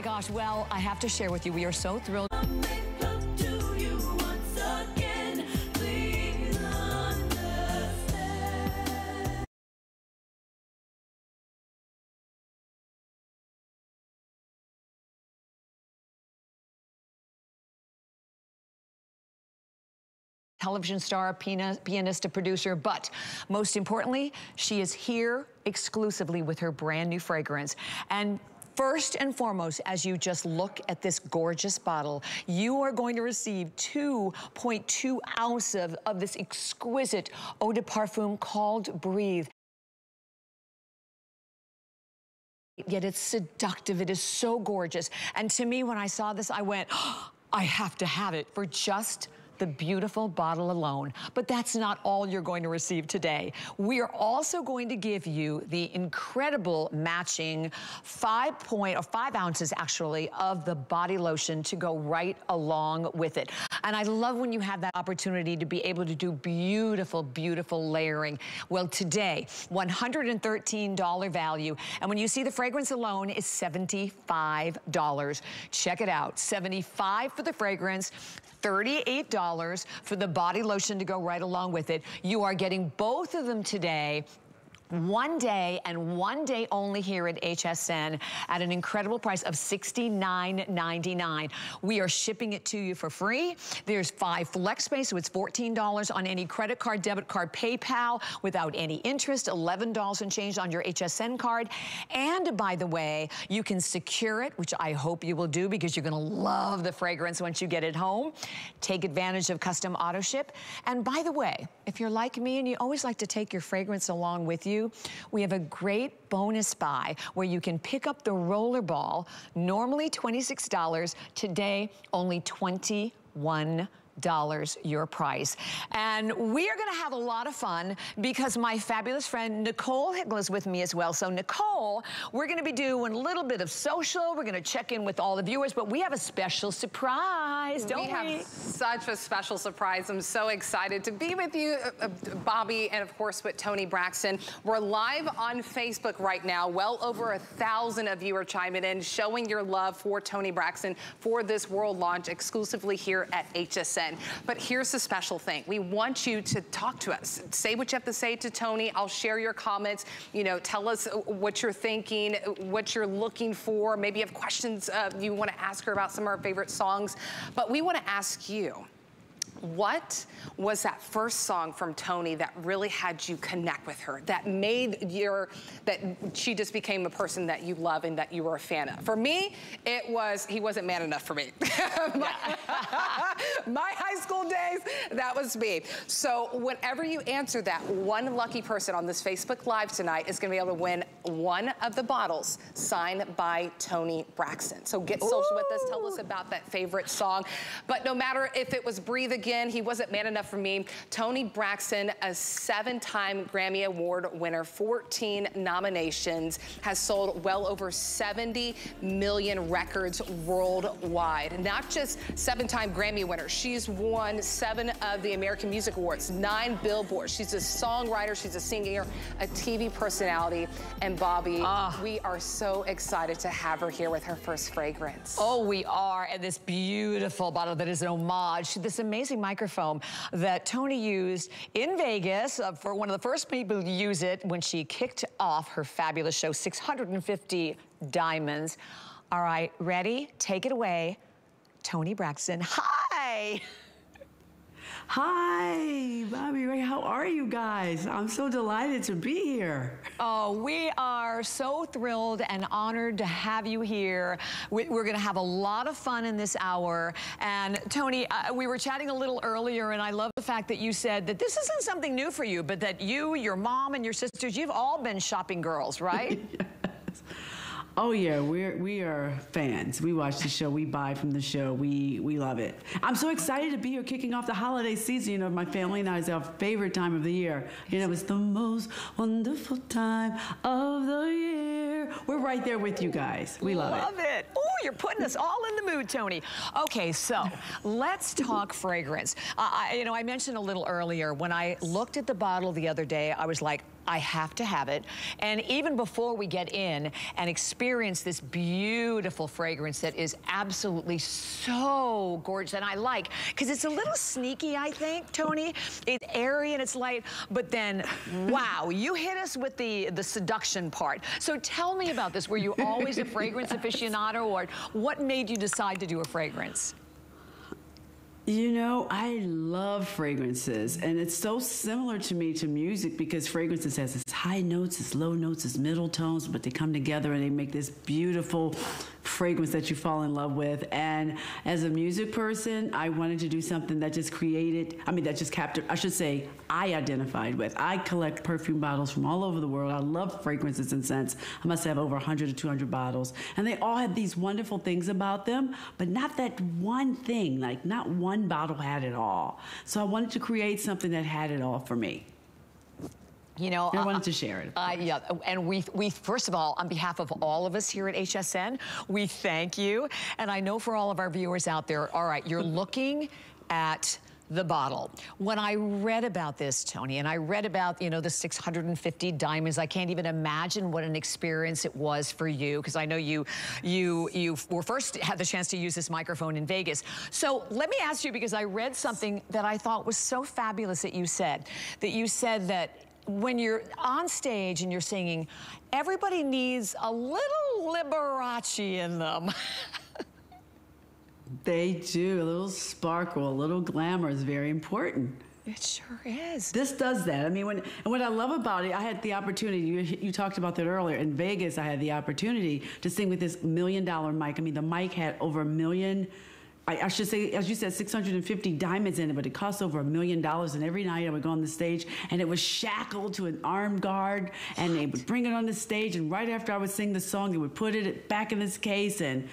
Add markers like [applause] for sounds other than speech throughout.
my gosh. Well, I have to share with you, we are so thrilled. television star, pianist, a producer, but most importantly, she is here exclusively with her brand new fragrance. And First and foremost, as you just look at this gorgeous bottle, you are going to receive 2.2 ounces of, of this exquisite eau de parfum called Breathe. Yet it's seductive, it is so gorgeous. And to me, when I saw this, I went, oh, [gasps] I have to have it for just the beautiful bottle alone. But that's not all you're going to receive today. We are also going to give you the incredible matching five point, or five ounces actually, of the body lotion to go right along with it. And I love when you have that opportunity to be able to do beautiful, beautiful layering. Well, today, $113 value. And when you see the fragrance alone is $75. Check it out. 75 for the fragrance, $38 for the body lotion to go right along with it. You are getting both of them today one day and one day only here at HSN at an incredible price of $69.99. We are shipping it to you for free. There's five flex space, so it's $14 on any credit card, debit card, PayPal without any interest, $11 and change on your HSN card. And by the way, you can secure it, which I hope you will do because you're gonna love the fragrance once you get it home. Take advantage of custom auto ship. And by the way, if you're like me and you always like to take your fragrance along with you, we have a great bonus buy where you can pick up the roller ball, normally $26, today only 21 dollars your price. And we are gonna have a lot of fun because my fabulous friend Nicole Hickl is with me as well. So Nicole, we're gonna be doing a little bit of social. We're gonna check in with all the viewers, but we have a special surprise, don't we? We have such a special surprise. I'm so excited to be with you, uh, uh, and of course with Toni Braxton. We're live on Facebook right now. Well over a thousand of you are chiming in, showing your love for Toni Braxton for this world launch exclusively here at HSN. But here's the special thing. We want you to talk to us. Say what you have to say to Toni. I'll share your comments. You know, tell us what you're thinking, what you're looking for. Maybe you have questions uh, you want to ask her about some of our favorite songs. But we want to ask you, what was that first song from Toni that really had you connect with her, that made your, that she just became a person that you love and that you were a fan of? For me, it was He Wasn't Man Enough for Me. [laughs] my, [laughs] my high school days, that was me. So whenever you answer that, one lucky person on this Facebook Live tonight is gonna be able to win one of the bottles signed by Toni Braxton. So get social Ooh. with us, tell us about that favorite song. But no matter if it was Breathe Again, again, he wasn't man enough for me. Toni Braxton, a seven-time Grammy Award winner, 14 nominations, has sold well over 70 million records worldwide. Not just seven-time Grammy winner, she's won seven of the American Music Awards, nine billboards. She's a songwriter, she's a singer, a TV personality, and Bobbi, uh, we are so excited to have her here with her first fragrance. Oh, we are, and this beautiful bottle that is an homage to this amazing microphone that Toni used in Vegas uh, for one of the first people to use it when she kicked off her fabulous show, 650 Diamonds. All right, ready? Take it away. Toni Braxton, hi! [laughs] Hi, Bobbi Ray. How are you guys? I'm so delighted to be here. Oh, we are so thrilled and honored to have you here. We're going to have a lot of fun in this hour. And Toni, uh, we were chatting a little earlier, and I love the fact that you said that this isn't something new for you, but that you, your mom, and your sisters, you've all been shopping girls, right? yes. [laughs] Oh yeah, we're we are fans. We watch the show. We buy from the show. We we love it. I'm so excited to be here, kicking off the holiday season. You know, my family and I is our favorite time of the year. You know, it's the most wonderful time of the year. We're right there with you guys. We love, love it. It. Oh, you're putting us all in the mood, Toni. Okay, so let's talk fragrance. Uh, I, you know, I mentioned a little earlier when I looked at the bottle the other day. I was like, I have to have it. And even before we get in and experience this beautiful fragrance that is absolutely so gorgeous and I like, because it's a little sneaky, I think, Toni. It's airy and it's light, but then, wow, [laughs] you hit us with the, the seduction part. So tell me about this. Were you always a [laughs] fragrance aficionado or what made you decide to do a fragrance? You know, I love fragrances, and it's so similar to me to music because fragrances has its high notes, its low notes, its middle tones, but they come together and they make this beautiful fragrance that you fall in love with. And as a music person, I wanted to do something that just created, I mean, that just captured, I should say, I identified with. I collect perfume bottles from all over the world. I love fragrances and scents. I must have over 100 to 200 bottles. And they all have these wonderful things about them, but not that one thing, like not one bottle had it all. So I wanted to create something that had it all for me. You know, I wanted to share it. Uh, yeah, and we, we, first of all, on behalf of all of us here at HSN, we thank you. And I know for all of our viewers out there, all right, you're [laughs] looking at the bottle. When I read about this, Toni, and I read about, you know, the 650 diamonds, I can't even imagine what an experience it was for you, because I know you, you, you were first had the chance to use this microphone in Vegas. So let me ask you, because I read something that I thought was so fabulous that you said, that you said that when you're on stage and you're singing, everybody needs a little Liberace in them. [laughs] they do. A little sparkle, a little glamour is very important. It sure is. This does that. I mean, when and what I love about it, I had the opportunity. You, you talked about that earlier in Vegas. I had the opportunity to sing with this million dollar mic. I mean, the mic had over a million I, I, should say, as you said, 650 diamonds in it, but it cost over a million dollars. And every night I would go on the stage and it was shackled to an armed guard and they would bring it on the stage. And right after I would sing the song, they would put it back in this case and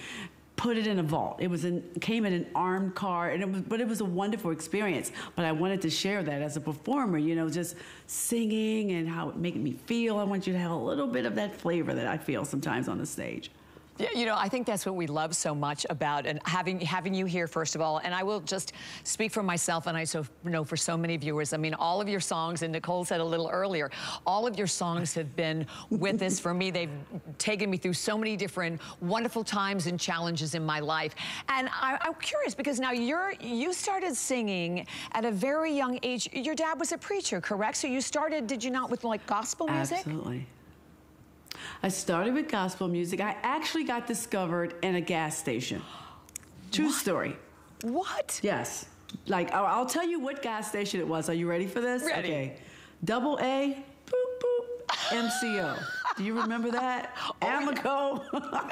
put it in a vault. It was in, came in an armed car, and it was, but it was a wonderful experience. But I wanted to share that as a performer, you know, just singing and how it made me feel. I want you to have a little bit of that flavor that I feel sometimes on the stage. Yeah, you know, I think that's what we love so much about and having having you here, first of all. And I will just speak for myself, and I so know for so many viewers. I mean, all of your songs, and Nicole said a little earlier, all of your songs have been with us for me. They've taken me through so many different wonderful times and challenges in my life. And I, I'm curious because now you're you started singing at a very young age. Your dad was a preacher, correct? So you started, did you not, with like gospel music? Absolutely. I started with gospel music. I actually got discovered in a gas station. True what? story. What? Yes. Like, I'll tell you what gas station it was. Are you ready for this? Ready. Okay. Double A, boop, boop, MCO. Do you remember that? [laughs] Oh, Amoco.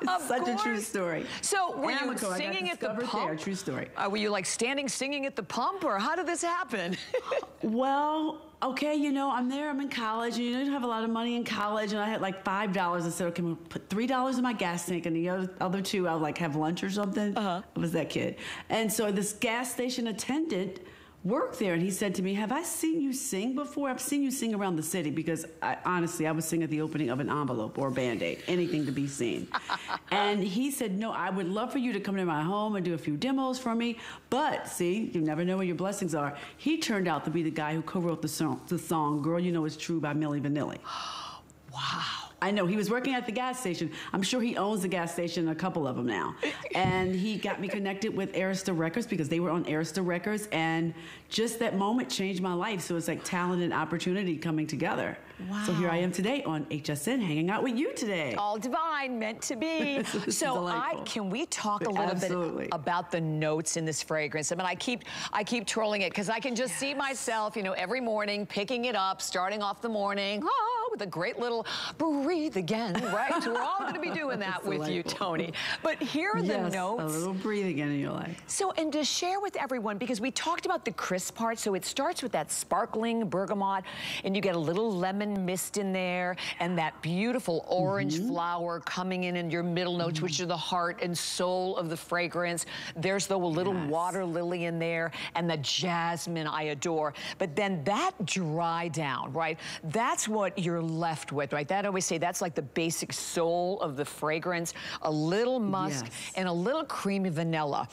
it's [laughs] such course. a true story. So were Amoco, you singing at the pump? There, true story. Uh, were you like standing singing at the pump or how did this happen? [laughs] well, okay, you know, I'm there, I'm in college, and you know you don't have a lot of money in college, and I had like five dollars. I said, okay, I'm gonna put three dollars in my gas tank, and the other, other two, I'll like have lunch or something. Uh-huh. I was that kid. And so this gas station attendant worked there and he said to me, Have I seen you sing before? I've seen you sing around the city because I, honestly, I would sing at the opening of an envelope or a band aid, anything to be seen. [laughs] and he said, No, I would love for you to come to my home and do a few demos for me. But see, you never know where your blessings are. He turned out to be the guy who co wrote the song, the song Girl You Know It's True by Milli Vanilli. [gasps] wow. I know he was working at the gas station. I'm sure he owns the gas station, a couple of them now. [laughs] and he got me connected with Arista Records because they were on Arista Records, and just that moment changed my life. So it's like talent and opportunity coming together. Wow. So here I am today on HSN, hanging out with you today. All divine, meant to be. [laughs] so I can we talk a little Absolutely. bit about the notes in this fragrance? I mean, I keep I keep twirling it because I can just yes. see myself, you know, every morning picking it up, starting off the morning. Oh, with a great little breathe again, right? we're all going to be doing that with delightful. you, Toni. But here are yes, the notes. a little breathe again in your life. So, and to share with everyone, because we talked about the crisp part, so it starts with that sparkling bergamot, and you get a little lemon mist in there, and that beautiful orange mm -hmm. flower coming in in your middle notes, mm -hmm. which are the heart and soul of the fragrance. There's the little yes. water lily in there, and the jasmine I adore. But then that dry down, right? That's what you're left with, right? That I always say that's like the basic soul of the fragrance. A little musk yes. and a little creamy vanilla.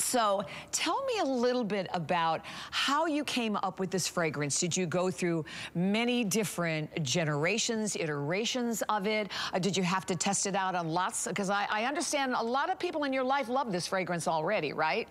So tell me a little bit about how you came up with this fragrance. Did you go through many different generations, iterations of it? Uh, did you have to test it out on lots? Because I, I understand a lot of people in your life love this fragrance already, right?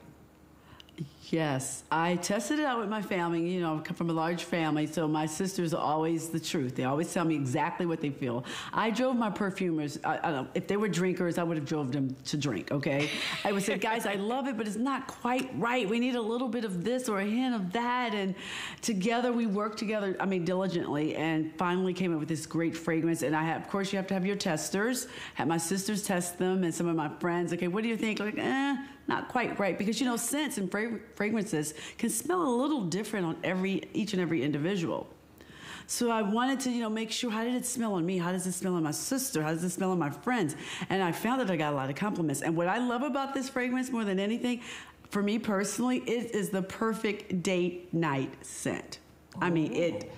Yes, I tested it out with my family. You know, I come from a large family, so my sisters are always the truth. They always tell me exactly what they feel. I drove my perfumers. I, I know, if they were drinkers, I would have drove them to drink. Okay, I would say, [laughs] guys, I love it, but it's not quite right. We need a little bit of this or a hint of that, and together we worked together. I mean, diligently, and finally came up with this great fragrance. And I have, of course, you have to have your testers. Had my sisters test them, and some of my friends. Okay, what do you think? Like, eh not quite right because you know scents and fra- fragrances can smell a little different on every each and every individual. So I wanted to, you know, make sure how did it smell on me? How does it smell on my sister? How does it smell on my friends? And I found that I got a lot of compliments. And what I love about this fragrance more than anything, for me personally, it is the perfect date night scent. I mean, it,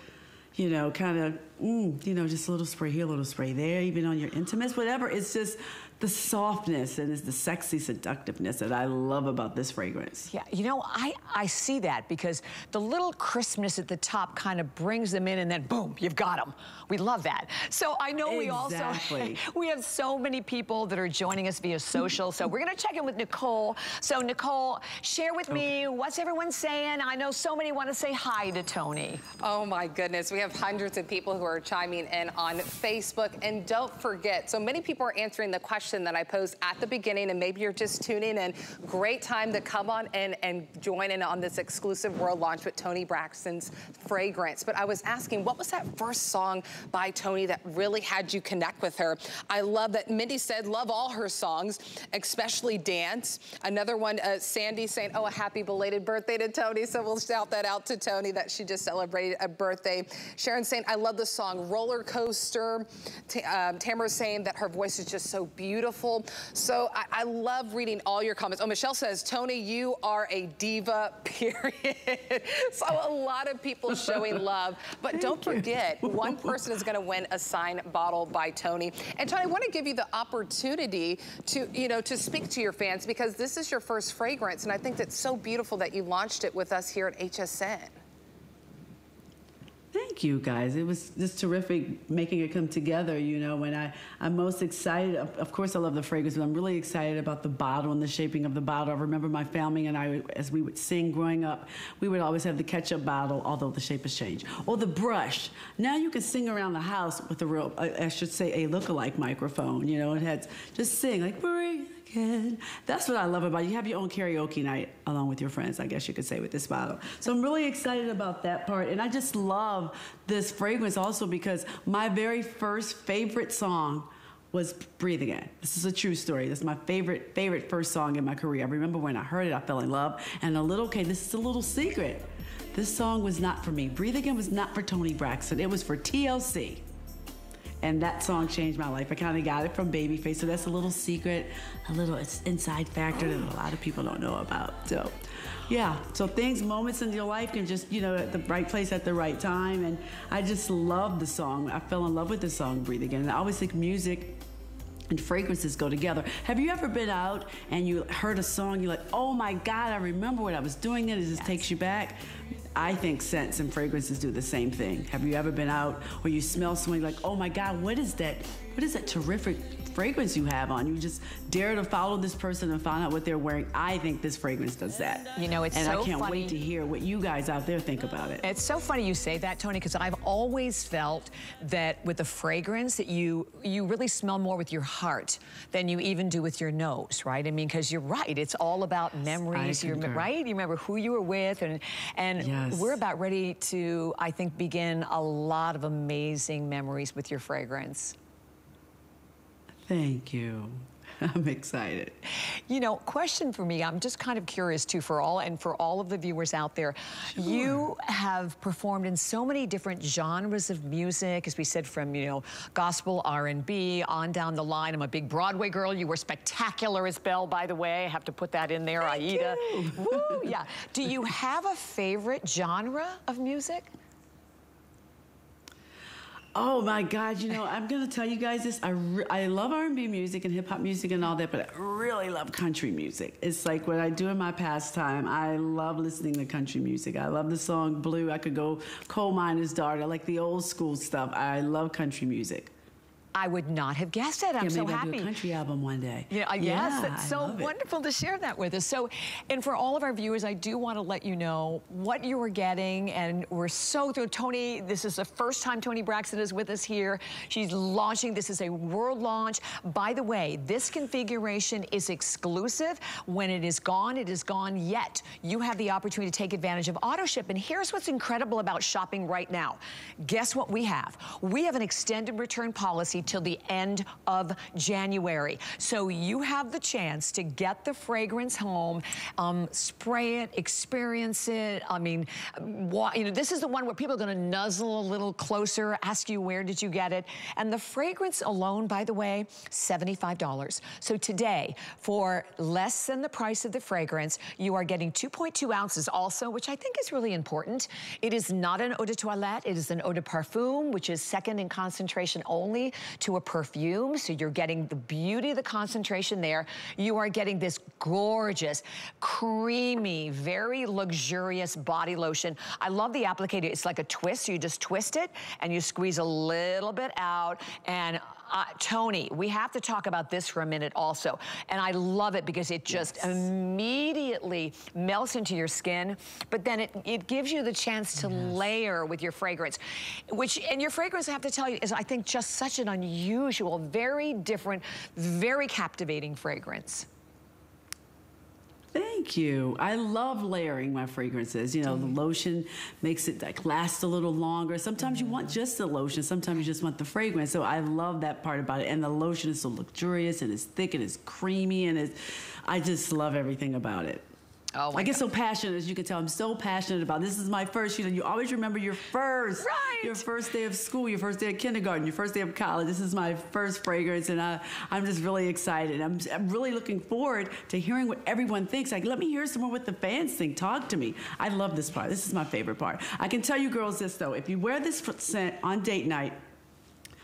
you know, kind of, mm, you know, just a little spray here, a little spray there, even on your intimates, whatever. It's just the softness and it's the sexy seductiveness that I love about this fragrance. Yeah, you know, I, I see that because the little crispness at the top kind of brings them in and then boom, you've got them. We love that. So I know we also, [laughs] we have so many people that are joining us via social. So we're gonna check in with Nicole. So Nicole, share with okay. me, what's everyone saying? I know so many wanna say hi to Toni. Oh my goodness, we have hundreds of people who are chiming in on Facebook. And don't forget, so many people are answering the question question that I posed at the beginning, and maybe you're just tuning in. Great time to come on in and join in on this exclusive world launch with Toni Braxton's fragrance. But I was asking, what was that first song by Toni that really had you connect with her? I love that Mindy said, love all her songs, especially Dance. Another one, uh, Sandy saying, oh, a happy belated birthday to Toni. So we'll shout that out to Toni that she just celebrated a birthday. Sharon saying, I love the song Roller Coaster. Um, Tamara saying that her voice is just so beautiful beautiful. So I, I love reading all your comments. Oh, Michelle says, Toni, you are a diva, [laughs] period. so a lot of people showing love. But don't forget, one person is going to win a signed bottle by Toni. And Tony, I want to give you the opportunity to, you know, to speak to your fans because this is your first fragrance. And I think that's so beautiful that you launched it with us here at HSN. Thank you guys. It was just terrific making it come together, you know, when I, I'm most excited. Of, of, course, I love the fragrance, but I'm really excited about the bottle and the shaping of the bottle. I remember my family and I, as we would sing growing up, we would always have the ketchup bottle, although the shape has changed. Or the brush. Now you can sing around the house with a real, I should say, a look-alike microphone, you know, it had just sing like, breathe again. That's what I love about it. You have your own karaoke night along with your friends, I guess you could say, with this bottle. So I'm really excited about that part. And I just love this fragrance also because my very first favorite song was Breathe Again. This is a true story. This is my favorite, favorite first song in my career. I remember when I heard it, I fell in love. And a little, okay, this is a little secret. This song was not for me. Breathe Again was not for Toni Braxton. It was for TLC. And that song changed my life. I kind of got it from Babyface. So that's a little secret, a little inside factor that a lot of people don't know about. So, yeah. So things, moments in your life can just, you know, at the right place at the right time. And I just love the song. I fell in love with the song Breathe Again. And I always think music and fragrances go together. Have you ever been out and you heard a song, you're like, oh my God, I remember what I was doing then, it just yes. takes you back? I think scents and fragrances do the same thing. Have you ever been out where you smell something like, oh my God, what is that? What is that terrific fragrance you have on. You just dare to follow this person and find out what they're wearing. I think this fragrance does that. You know, it's and so And I can't funny. wait to hear what you guys out there think about it. It's so funny you say that, Toni, because I've always felt that with the fragrance that you you really smell more with your heart than you even do with your nose, right? I mean, because you're right. It's all about memories. You're right. You remember who you were with, and and yes. we're about ready to, I think, begin a lot of amazing memories with your fragrance. Thank you. [laughs] I'm excited. You know, question for me, I'm just kind of curious too for all and for all of the viewers out there. Sure. You have performed in so many different genres of music, as we said, from, you know, gospel, R&B, on down the line. I'm a big Broadway girl. You were spectacular as Belle, by the way. I have to put that in there, Thank Aida. Woo, [laughs] yeah. Do you have a favorite genre of music? Oh my God! You know, I'm gonna tell you guys this. I, re- I love R&B music and hip hop music and all that, but I really love country music. It's like what I do in my pastime. I love listening to country music. I love the song "Blue." I could go "Coal Miner's Daughter," I like the old school stuff. I love country music. I would not have guessed it. I'm yeah, so happy. I'll do a country album one day. Yeah, yes, yeah, it's so love it. wonderful to share that with us. So, and for all of our viewers, I do want to let you know what you are getting, and we're so thrilled. Toni, this is the first time Toni Braxton is with us here. She's launching. This is a world launch. By the way, this configuration is exclusive. When it is gone, it is gone. Yet you have the opportunity to take advantage of auto ship. And here's what's incredible about shopping right now. Guess what we have? We have an extended return policy till the end of January. So you have the chance to get the fragrance home, um, spray it, experience it. I mean, you know, this is the one where people are going to nuzzle a little closer, ask you where did you get it, and the fragrance alone, by the way, seventy-five dollars. So today, for less than the price of the fragrance, you are getting 2.2 ounces also, which I think is really important. It is not an eau de toilette; it is an eau de parfum, which is second in concentration only to a perfume. So you're getting the beauty of the concentration there. You are getting this gorgeous, creamy, very luxurious body lotion. I love the applicator. It's like a twist. So you just twist it and you squeeze a little bit out. And uh, Toni, we have to talk about this for a minute also. And I love it because it just immediately melts into your skin, but then it, it gives you the chance to layer with your fragrance, which, and your fragrance, I have to tell you, is I think just such an unusual, very different, very captivating fragrance. Thank you. I love layering my fragrances. You know, the mm-hmm. lotion makes it like last a little longer. Sometimes you mm-hmm. want just the lotion. Sometimes you just want the fragrance. So I love that part about it. And the lotion is so luxurious and it's thick and it's creamy and it's, I just love everything about it. Oh I get so passionate, as you can tell. I'm so passionate about this. Is my first. You know, you always remember your first, Right. Your first day of school, your first day of kindergarten, your first day of college. This is my first fragrance, and I, I'm just really excited. I'm, I'm really looking forward to hearing what everyone thinks. Like, let me hear some more what the fans think. Talk to me. I love this part. This is my favorite part. I can tell you girls this though: if you wear this scent on date night.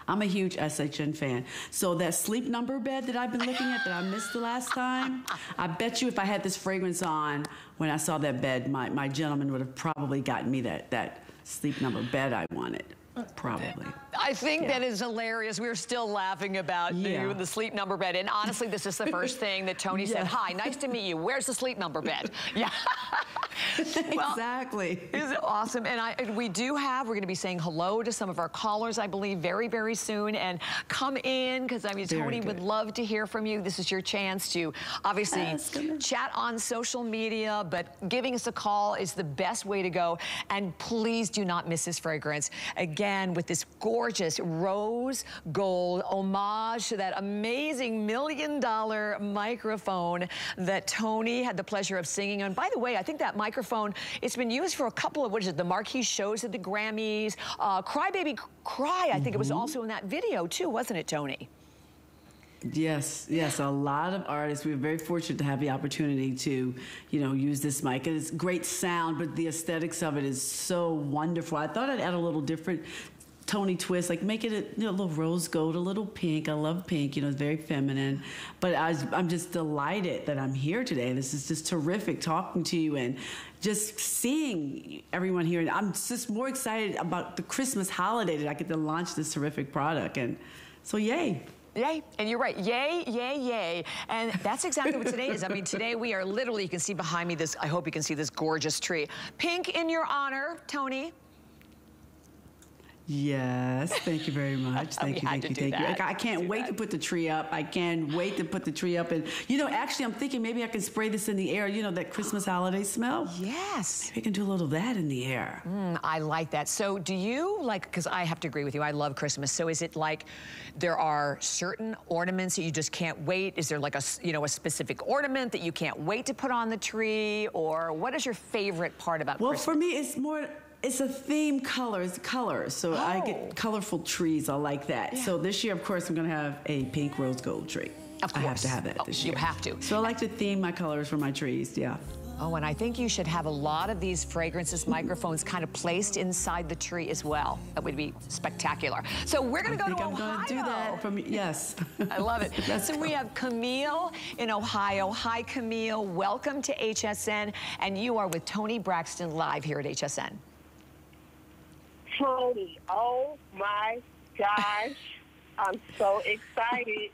I'm a huge SHN fan. So that sleep number bed that I've been looking at that I missed the last time, [laughs] I bet you if I had this fragrance on when I saw that bed, my, my gentleman would have probably gotten me that, that sleep number bed I wanted. Uh, probably. I think that is hilarious. We were still laughing about Yeah. you and the sleep number bed. And honestly, this is the [laughs] first thing that Toni said. Hi, nice to meet you. Where's the sleep number bed? [laughs] Yeah. [laughs] Well, exactly. Is it awesome? And I, we do have, we're going to be saying hello to some of our callers, I believe, very, very soon. And come in, because I mean, Very Toni would love to hear from you. This is your chance to obviously chat on social media, but giving us a call is the best way to go. And please do not miss this fragrance. Again, with this gorgeous rose gold homage to that amazing million dollar microphone that Toni had the pleasure of singing on. By the way, I think that microphone, it's been used for a couple of, what is it, the marquee shows at the Grammys. Uh, Cry Baby Cry, I think it was Mm-hmm. also in that video too, wasn't it, Toni? Yes, yes, a lot of artists. We were very fortunate to have the opportunity to, you know, use this mic. And it's great sound, but the aesthetics of it is so wonderful. I thought I'd add a little different Toni twist, like make it a, you know, a little rose gold, a little pink. I love pink, you know, it's very feminine. But I I'm just delighted that I'm here today. This is just terrific talking to you and just seeing everyone here. And I'm just more excited about the Christmas holiday that I get to launch this terrific product. And so, yay. Yay. And you're right. Yay, yay, yay. And that's exactly what today is. I mean, today we are literally, you can see behind me this, I hope you can see this gorgeous tree. Pink in your honor, Toni. Yes, thank you very [laughs] much. Thank you, thank you, thank you. I, I can't wait that. to put the tree up. I can't wait to put the tree up. And, you know, actually, I'm thinking maybe I can spray this in the air, you know, that Christmas holiday smell. Yes. maybe We can do a little of that in the air. Mm, I like that. So do you like, because I have to agree with you, I love Christmas. So is it like there are certain ornaments that you just can't wait? Is there like a you know, a specific ornament that you can't wait to put on the tree? Or what is your favorite part about Well, Christmas? for me, it's more. It's a theme color. It's colors. So I Oh. get colorful trees. I like that. So this year, of course, I'm going to have a pink rose gold tree. Of course. I have to have that oh, this you year. You have to. So I like to theme my colors for my trees. Yeah. Oh, and I think you should have a lot of these fragrances, microphones kind of placed inside the tree as well. That would be spectacular. So we're going to go to I'm Ohio. going to do that from yes. [laughs] I love it. [laughs] So go. we have Camille in Ohio. Hi, Camille. Welcome to HSN. And you are with Toni Braxton live here at HSN. Toni, oh my gosh. I'm so excited.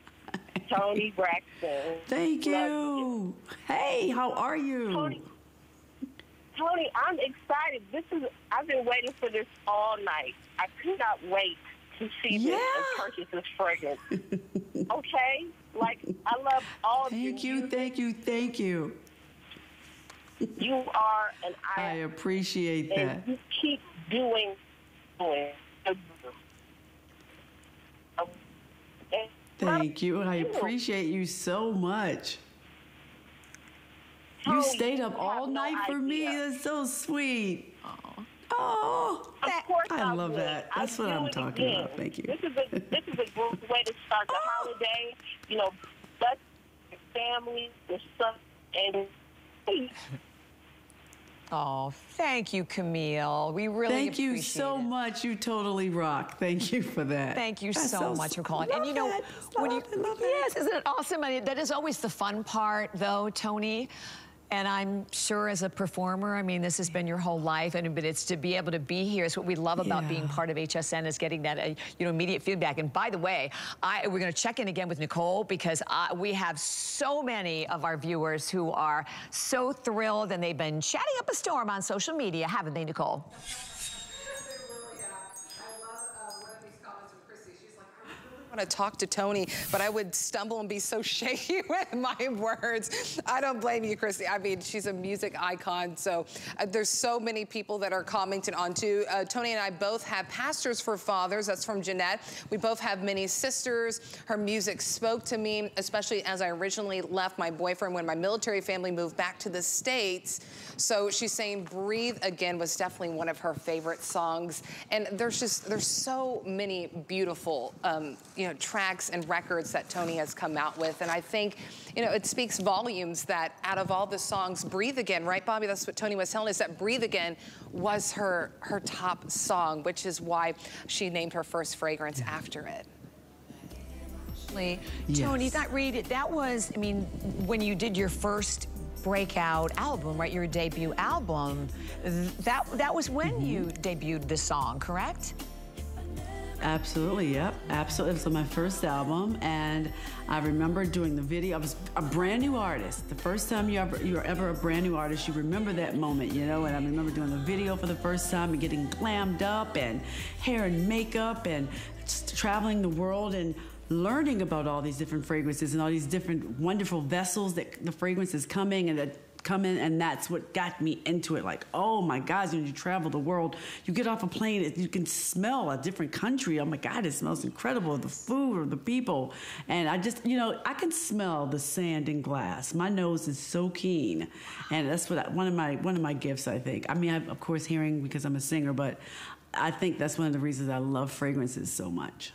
Toni Braxton. Thank Love you. Hey, how are you? Toni, Toni, I'm excited. This is I've been waiting for this all night. I could not wait to see this and purchase this fragrance. [laughs] okay? Like I love all of you. Thank you. you, thank you, thank you. You are and I I, appreciate that. you keep doing Thank you. I appreciate you so much. You oh, stayed up all night for me. That's so sweet. Oh, course I I love that. That's what I'm talking about. Thank you. This is a this is a great way to start the [laughs] oh. holiday. You know, bless your family, your son, and [laughs] Oh, thank you, Camille. We really thank you so it. much. You totally rock. Thank you for that. Thank you That's so, much for calling. And you know, that. when you it, love it. yes, isn't it awesome? I mean, that is always the fun part, though, Toni. And I'm sure as a performer, I mean, this has been your whole life, and but it's to be able to be here is what we love about being part of HSN is getting that, uh, you know, immediate feedback. And by the way, I, we're going to check in again with Nicole because I, we have so many of our viewers who are so thrilled, and they've been chatting up a storm on social media, haven't they, Nicole? Want to talk to Toni, but I would stumble and be so [laughs] shaky with my words. I don't blame you, Christy. I mean, she's a music icon, so uh, there's so many people that are commenting on too. Uh, Toni and I both have pastors for fathers. That's from Jeanette. We both have many sisters. Her music spoke to me, especially as I originally left my boyfriend when my military family moved back to the States. So she's saying Breathe Again was definitely one of her favorite songs. And there's just, there's so many beautiful, um, you know, tracks and records that Toni has come out with. And I think, you know, it speaks volumes that out of all the songs, Breathe Again, right, Bobbi? That's what Toni was telling us, that Breathe Again was her, her top song, which is why she named her first fragrance after it. Toni, Yes. that read. That was, I mean, when you did your first breakout album, right? Your debut album. That that was when mm-hmm. you debuted the song, correct? Absolutely, yep. Absolutely. It was my first album, and I remember doing the video. I was a brand new artist. The first time you ever you're ever a brand new artist, you remember that moment, you know. And I remember doing the video for the first time and getting glammed up and hair and makeup and traveling the world and learning about all these different fragrances and all these different wonderful vessels that the fragrance is coming and that come in and that's what got me into it. Like oh my god when you travel the world you get off a plane you can smell a different country. Oh my god it smells incredible the food or the people. And i just you know i can smell the sand and glass. My nose is so keen. And that's what I, one of my one of my gifts i think. I mean i of course hearing because i'm a singer but i think that's one of the reasons i love fragrances so much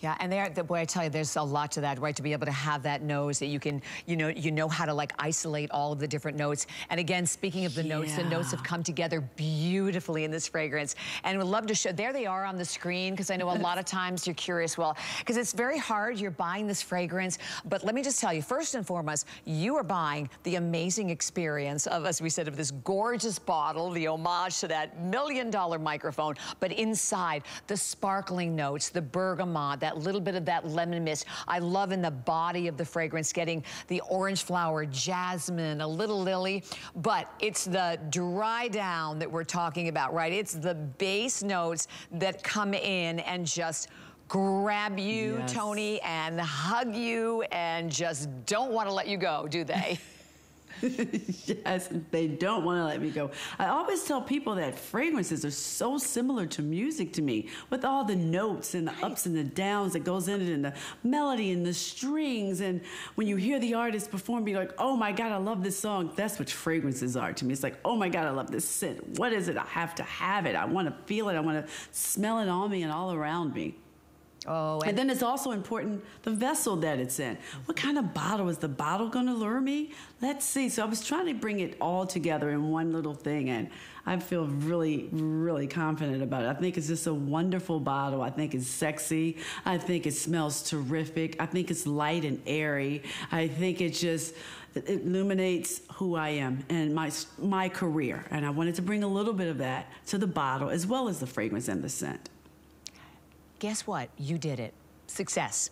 Yeah, and there, the boy, I tell you, there's a lot to that, right? To be able to have that nose that you can, you know, you know how to like isolate all of the different notes. And again, speaking of the notes, the notes have come together beautifully in this fragrance. And we'd love to show, there they are on the screen, because I know a lot of times you're curious, well, because it's very hard, you're buying this fragrance. But let me just tell you, first and foremost, you are buying the amazing experience of, as we said, of this gorgeous bottle, the homage to that million dollar microphone, but inside the sparkling notes, the bergamot, that little bit of that lemon mist. I love in the body of the fragrance getting the orange flower, jasmine, a little lily, but it's the dry down that we're talking about, right? It's the base notes that come in and just grab you, Yes. Toni, and hug you and just don't want to let you go, do they? [laughs] [laughs] yes, they don't want to let me go. I always tell people that fragrances are so similar to music to me, with all the notes and the ups and the downs that goes in it, and the melody and the strings. And when you hear the artist perform, be like, "Oh my God, I love this song." That's what fragrances are to me. It's like, "Oh my God, I love this scent. What is it? I have to have it. I want to feel it. I want to smell it on me and all around me." Oh, and, then it's also important the vessel that it's in. What kind of bottle is the bottle going to lure me? Let's see. So I was trying to bring it all together in one little thing, and I feel really, really confident about it. I think it's just a wonderful bottle. I think it's sexy. I think it smells terrific. I think it's light and airy. I think it just it illuminates who I am and my my career. And I wanted to bring a little bit of that to the bottle as well as the fragrance and the scent guess what? You did it. Success.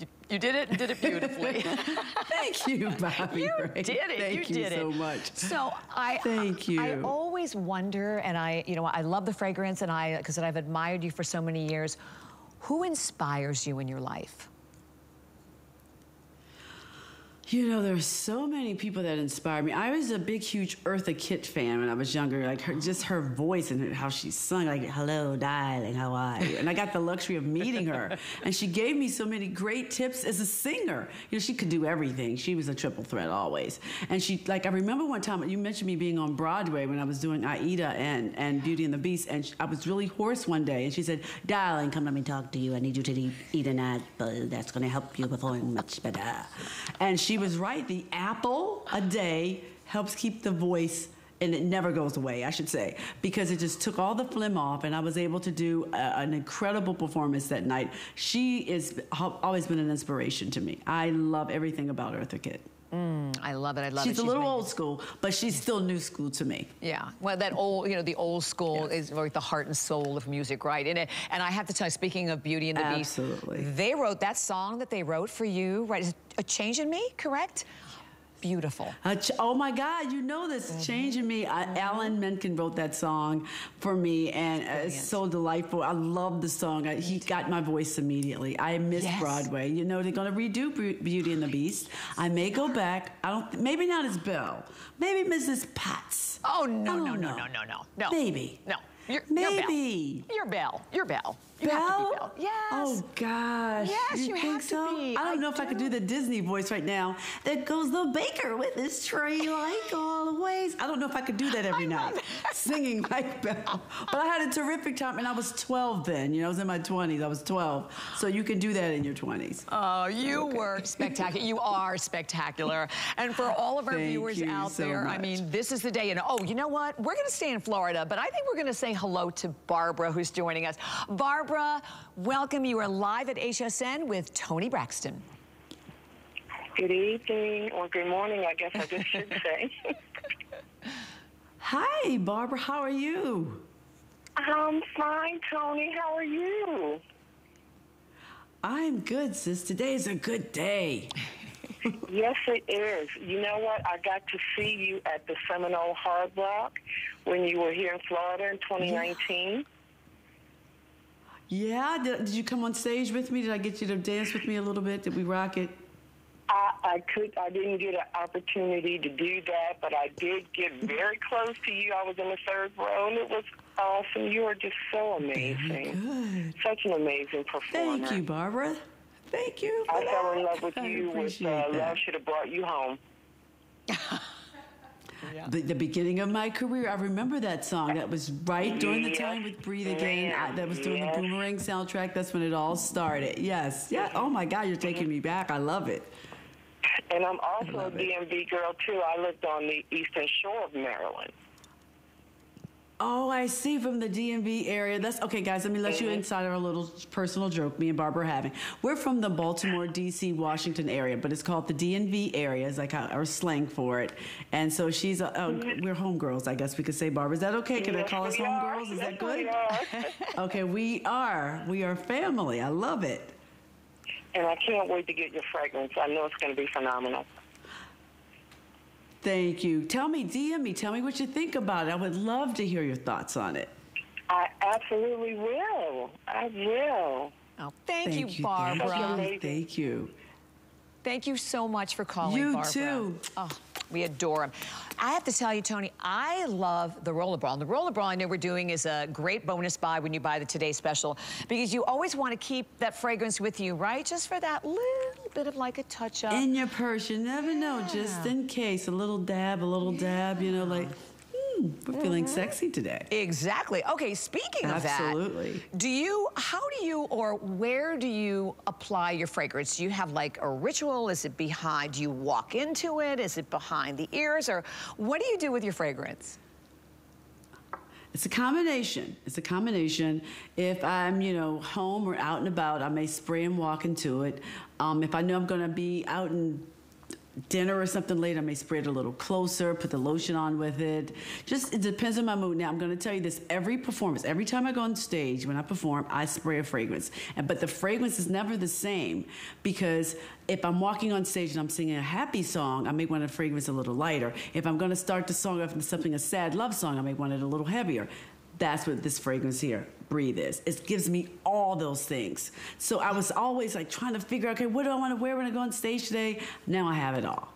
You, you did it, and did it beautifully. [laughs] Thank you, Bobbi. You Ray. did it. Thank you, you did so it. much. So I thank you. I always wonder, and I, you know, I love the fragrance, and I, because I've admired you for so many years. Who inspires you in your life? You know, there's so many people that inspired me. I was a big, huge Eartha Kitt fan when I was younger. Like her, just her voice and how she sung, like "Hello, darling, how are you?" And I got the luxury of meeting her, and she gave me so many great tips as a singer. You know, she could do everything. She was a triple threat always. And she, like, I remember one time you mentioned me being on Broadway when I was doing Aida and and Beauty and the Beast, and she, I was really hoarse one day, and she said, "Darling, come let me talk to you. I need you to eat an apple. That's going to help you perform much better." And she was right. The apple a day helps keep the voice and it never goes away, I should say, because it just took all the phlegm off, and I was able to do a, an incredible performance that night. She is always been an inspiration to me. I love everything about Eartha Kitt. Mm, I love it. I love she's it. She's a little old school, but she's still new school to me. Yeah. Well, that old, you know, the old school yes. is like the heart and soul of music, right? And, and I have to tell you, speaking of Beauty and the Absolutely. Beast, they wrote that song that they wrote for you, right? Is A Change in Me, correct? Beautiful. Uh, oh my God, you know this, mm -hmm. Change in Me. I, Alan Menken wrote that song for me, and uh, it's so delightful. I love the song. I, he got my voice immediately. I miss yes. Broadway. You know, they're going to redo Beauty and the Beast. I may go back. I don't. Maybe not as Belle. Maybe Mrs. Potts. Oh no no no no no no no. Maybe. No. You're, Maybe. You're Belle. You're Belle. You Belle? have to be Belle. Yes. Oh gosh. Yes, you, you have so? to be. I don't I know if. I could do the Disney voice right now. That goes the baker with his tray like always. I don't know if I could do that every night, [laughs] singing like Belle. But I had a terrific time, and I was 12 then. You know, I was in my 20s. I was 12, so you can do that in your 20s. Oh, you okay. were spectacular. you are spectacular. And for all of our Thank viewers out so there, much. I mean, this is the day. And oh, you know what? We're going to stay in Florida, but I think we're going to say hello to Barbara, who's joining us. Barbara, welcome. You are live at HSN with Toni Braxton. Good evening, or good morning, I guess I just should [laughs] say. Hi, Barbara. How are you? I'm fine, Toni. How are you? I'm good, sis. Today is a good day. [laughs] yes, it is. You know what? I got to see you at the Seminole Hard Rock when you were here in Florida in 2019. Yeah. yeah. Did, did you come on stage with me? Did I get you to dance with me a little bit? Did we rock it? I, I could. I didn't get an opportunity to do that, but I did get very close to you. I was in the third row, and it was awesome. You are just so amazing. Good. Such an amazing performer. Thank you, Barbara. Thank you. I fell in love with you with uh, Love Should Have Brought You Home. [laughs] Yeah. The, the, beginning of my career, I remember that song. That was right during the time with Breathe Again. I, that was during the Boomerang soundtrack. That's when it all started. Yes. Yeah. Oh my God, you're taking me back. I love it. And I'm also a DMV girl too. I lived on the eastern shore of Maryland. Oh, I see from the DMV area. That's okay, guys. Let me let you Mm-hmm. inside our little personal joke me and Barbara are having. We're from the Baltimore, D.C., Washington area, but it's called the DMV area, is like our slang for it. And so she's, a, uh, we're homegirls, I guess we could say, Barbara. Is that okay? Can I call us homegirls? Is Yes, that good? we [laughs] [laughs] okay, we are. We are family. I love it. and I can't wait to get your fragrance. I know it's going to be phenomenal. Thank you. Tell me, DM me. Tell me what you think about it. I would love to hear your thoughts on it. I absolutely will. I will. Oh, thank, Thank you, you, Barbara. Thank you. Thank you. Thank you so much for calling, You Barbara. too. Oh, we adore him. I have to tell you, Toni, I love the Rollerball. And the roller Rollerball I know we're doing is a great bonus buy when you buy the Today Special because you always want to keep that fragrance with you, right? Just for that little bit of like a touch up. In your purse, you never know, just in case. A little dab, a little dab, you know, like, mm, we're feeling sexy today. Exactly. Okay, speaking of that, Absolutely. do you, how do you, or where do you apply your fragrance? Do you have like a ritual? Is it behind, do you walk into it? Is it behind the ears? Or what do you do with your fragrance? It's a combination. It's a combination. If I'm, you know, home or out and about, I may spray and walk into it. Um, if I know I'm going to be out and dinner or something late, I may spray it a little closer, put the lotion on with it. Just, it depends on my mood. Now, I'm going to tell you this every performance, every time I go on stage, when I perform, I spray a fragrance. And, but the fragrance is never the same because if I'm walking on stage and I'm singing a happy song, I may want a fragrance a little lighter. If I'm going to start the song off with something, a sad love song, I may want it a little heavier. That's what this fragrance here, Breathe is. It gives me all those things. So I was always like trying to figure out, okay, what do I want to wear when I go on stage today? Now I have it all.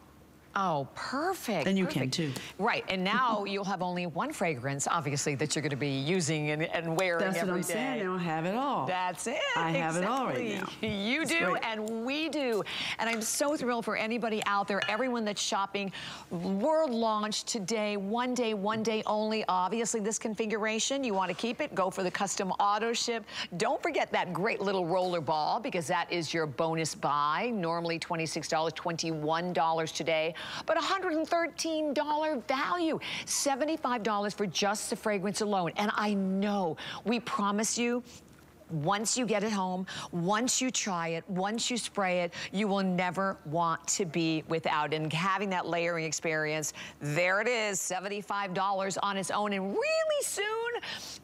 Oh, perfect. And you can, too. Right, and now [laughs] you'll have only one fragrance, obviously, that you're going to be using and, and wearing That's every what I'm day. saying. I have it all. That's it. I have it all right exactly. now. You It's do, great. and we do. And I'm so thrilled for anybody out there, everyone that's shopping. World launch today, one day, one day only. Obviously, this configuration, you want to keep it, go for the custom auto ship. Don't forget that great little roller ball because that is your bonus buy. Normally $26, $21 today, but $113 value. $75 for just the fragrance alone. And I know we promise you once you get it home, once you try it, once you spray it, you will never want to be without. And having that layering experience, there it is, $75 on its own. And really soon,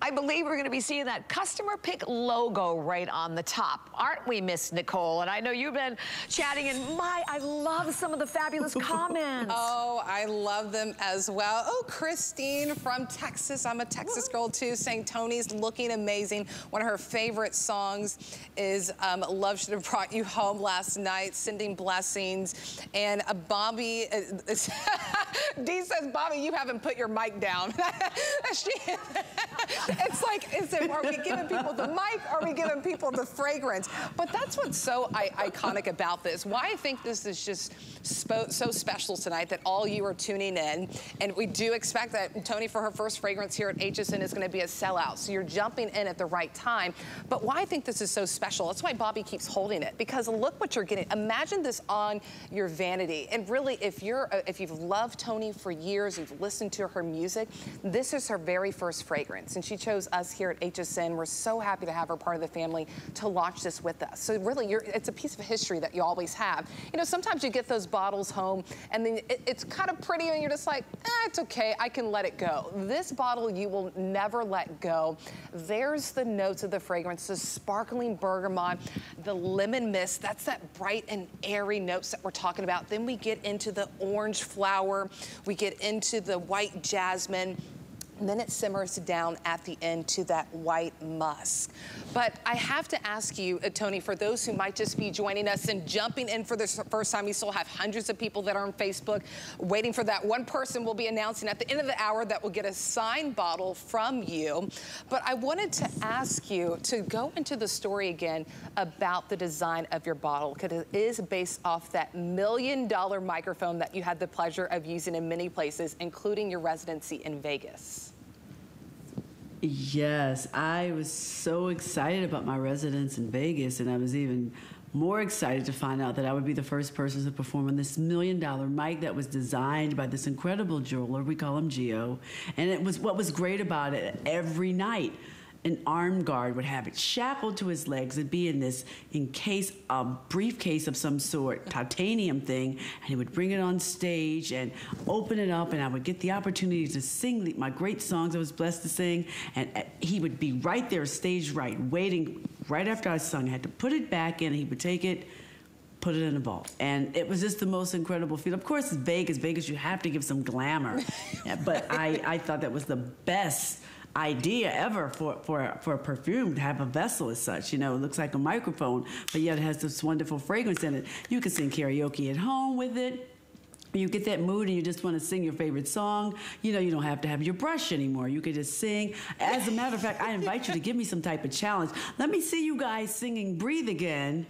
I believe we're gonna be seeing that customer pick logo right on the top. Aren't we, Miss Nicole? And I know you've been chatting and my, I love some of the fabulous [laughs] comments. Oh, I love them as well. Oh, Christine from Texas. I'm a Texas girl too, saying Toni's looking amazing. One of her favorite songs is um, Love Should Have Brought You Home last night, sending blessings. And Bobbi, uh, [laughs] Dee says, Bobbi, you haven't put your mic down. [laughs] She- [laughs] it's like, is it, are we giving people the mic? Are we giving people the fragrance? But that's what's so iconic about this. Why I think this is just so special tonight that all you are tuning in. And we do expect that Toni, for her first fragrance here at HSN, is going to be a sellout. So you're jumping in at the right time. But why I think this is so special, that's why Bobbi keeps holding it. Because look what you're getting. Imagine this on your vanity. And really, if you're uh, if you've loved Toni for years, you've listened to her music, this is her very first fragrance. And she chose us here at HSN. We're so happy to have her part of the family to launch this with us. So really, it's a piece of history that you always have. You know, sometimes you get those bottles home and then it, it's kind of pretty and you're just like, eh, it's okay, I can let it go. This bottle you will never let go. There's the notes of the fragrance, the sparkling bergamot, the lemon mist, that's that bright and airy notes that we're talking about. Then we get into the orange flower, we get into the white jasmine, then it simmers down at the end to that white musk. But I have to ask you, uh, Toni, for those who might just be joining us and jumping in for the first time, we still have hundreds of people that are on Facebook waiting for that one person we'll be announcing at the end of the hour that will get a signed bottle from you. But I wanted to ask you to go into the story again about the design of your bottle, because it is based off that million dollar microphone that you had the pleasure of using in many places, including your residency in Vegas. Yes, I was so excited about my residence in Vegas, and I was even more excited to find out that I would be the first person to perform on this million dollar mic that was designed by this incredible jeweler. We call him Geo. And it was what was great about it every night. An armed guard would have it shackled to his legs and be in this encase, a briefcase of some sort, [laughs] titanium thing, and he would bring it on stage and open it up, and I would get the opportunity to sing the, my great songs I was blessed to sing, and uh, he would be right there, stage right, waiting right after I sung. I had to put it back in, he would take it, put it in a vault. And it was just the most incredible feel. Of course, it's Vegas. Vegas, you have to give some glamour. [laughs] But I, I thought that was the best idea ever for, for, for a perfume to have a vessel as such. You know, it looks like a microphone, but yet it has this wonderful fragrance in it. You can sing karaoke at home with it. When you get that mood and you just want to sing your favorite song, you know, you don't have to have your brush anymore. You could just sing. As a matter of fact, I invite you to give me some type of challenge. Let me see you guys singing Breathe Again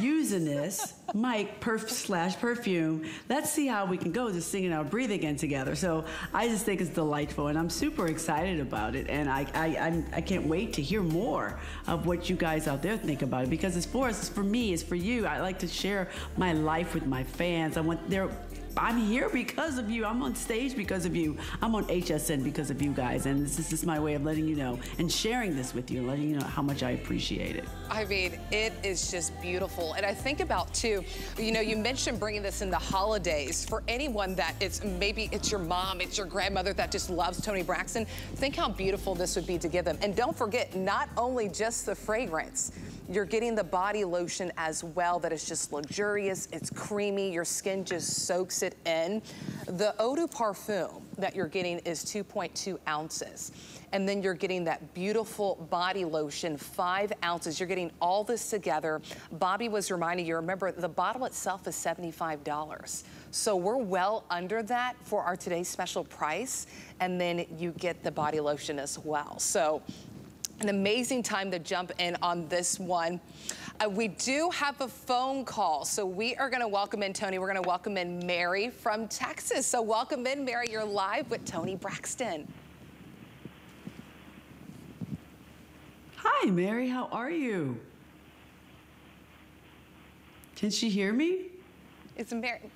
using this mic perf slash perfume. Let's see how we can go just singing our Breathe Again together. So I just think it's delightful and I'm super excited about it. And I, I, I'm, I can't wait to hear more of what you guys out there think about it because it's for us, it's for me, it's for you. I like to share my life with my fans. I want their I'm here because of you. I'm on stage because of you. I'm on HSN because of you guys. And this is just my way of letting you know and sharing this with you letting you know how much I appreciate it. I mean, it is just beautiful. And I think about too, you know, you mentioned bringing this in the holidays. For anyone that it's maybe it's your mom, it's your grandmother that just loves Toni Braxton, think how beautiful this would be to give them. And don't forget, not only just the fragrance, you're getting the body lotion as well that is just luxurious. It's creamy. Your skin just soaks it in. The Eau de Parfum that you're getting is 2.2 ounces. And then you're getting that beautiful body lotion, five ounces. You're getting all this together. Bobbi was reminding you, remember, the bottle itself is $75. So we're well under that for our today's special price. And then you get the body lotion as well. So an amazing time to jump in on this one. Uh, we do have a phone call, so we are going to welcome in Toni. We're going to welcome in Mary from Texas. So welcome in, Mary. You're live with Toni Braxton. Hi, Mary. How are you? Can she hear me? It's Mary.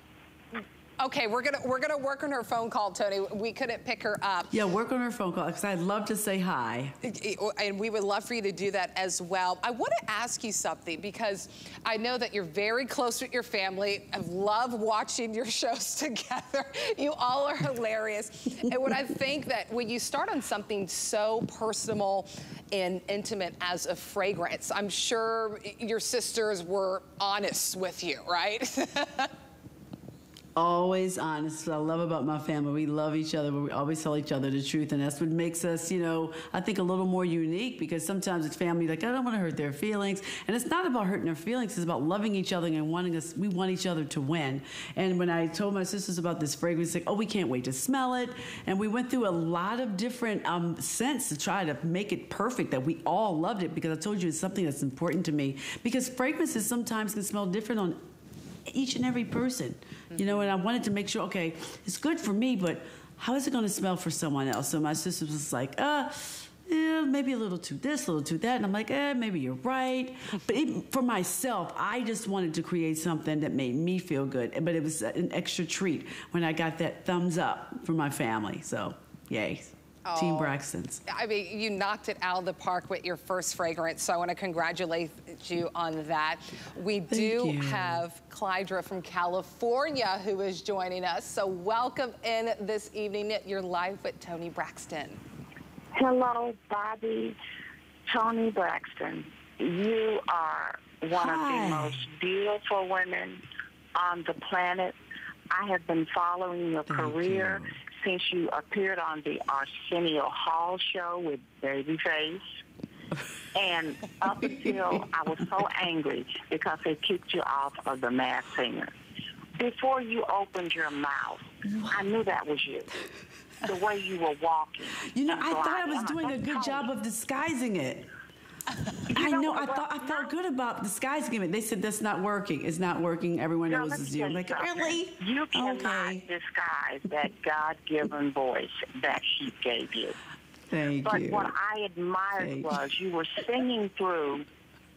Okay, we're gonna we're gonna work on her phone call, Toni. We couldn't pick her up. Yeah, work on her phone call because I'd love to say hi. Oh, and we would love for you to do that as well. I want to ask you something because I know that you're very close with your family. I love watching your [laughs] shows together. You all are hilarious. and when I think that when you start on something so personal and intimate as a fragrance, I'm sure your sisters were honest with you, right? [laughs] always honest. What I love about my family. We love each other, but we always tell each other the truth. And that's what makes us, you know, I think a little more unique because sometimes it's family like, I don't want to hurt their feelings. And it's not about hurting their feelings, it's about loving each other and wanting us, we want each other to win. And when I told my sisters about this fragrance, like, oh, we can't wait to smell it. And we went through a lot of different um, scents to try to make it perfect that we all loved it because I told you it's something that's important to me. Because fragrances sometimes can smell different on each and every person. You know, and I wanted to make sure, okay, it's good for me, but how is it going to smell for someone else? So my sister was like, uh, yeah, maybe a little too this, a little too that. And I'm like, eh, maybe you're right. But for myself, I just wanted to create something that made me feel good. But it was an extra treat when I got that thumbs up from my family. So, yay. Oh, Team Braxton's. I mean, you knocked it out of the park with your first fragrance, so I want to congratulate you on that. We Thank do you. have Clydra from California who is joining us. So welcome in this evening. You're live with Toni Braxton. Hello, Bobbi. Toni Braxton. You are one Hi. of the most beautiful women on the planet. I have been following your Thank career you. Since you appeared on the Arsenio Hall show with Babyface. And up until I was so angry because they kicked you off of the Masked Singer. Before you opened your mouth, I knew that was you. The way you were walking. You know, I So thought I was I'm doing a good job of disguising it. I know know. I thought I felt good about disguising it. They said that's not working. It's not working. Everyone Girl, knows it's you. tell I'm you like, something. really? You cannot Okay. disguise that God-given voice that He gave you. Thank But you. what I admired Thank was you were singing through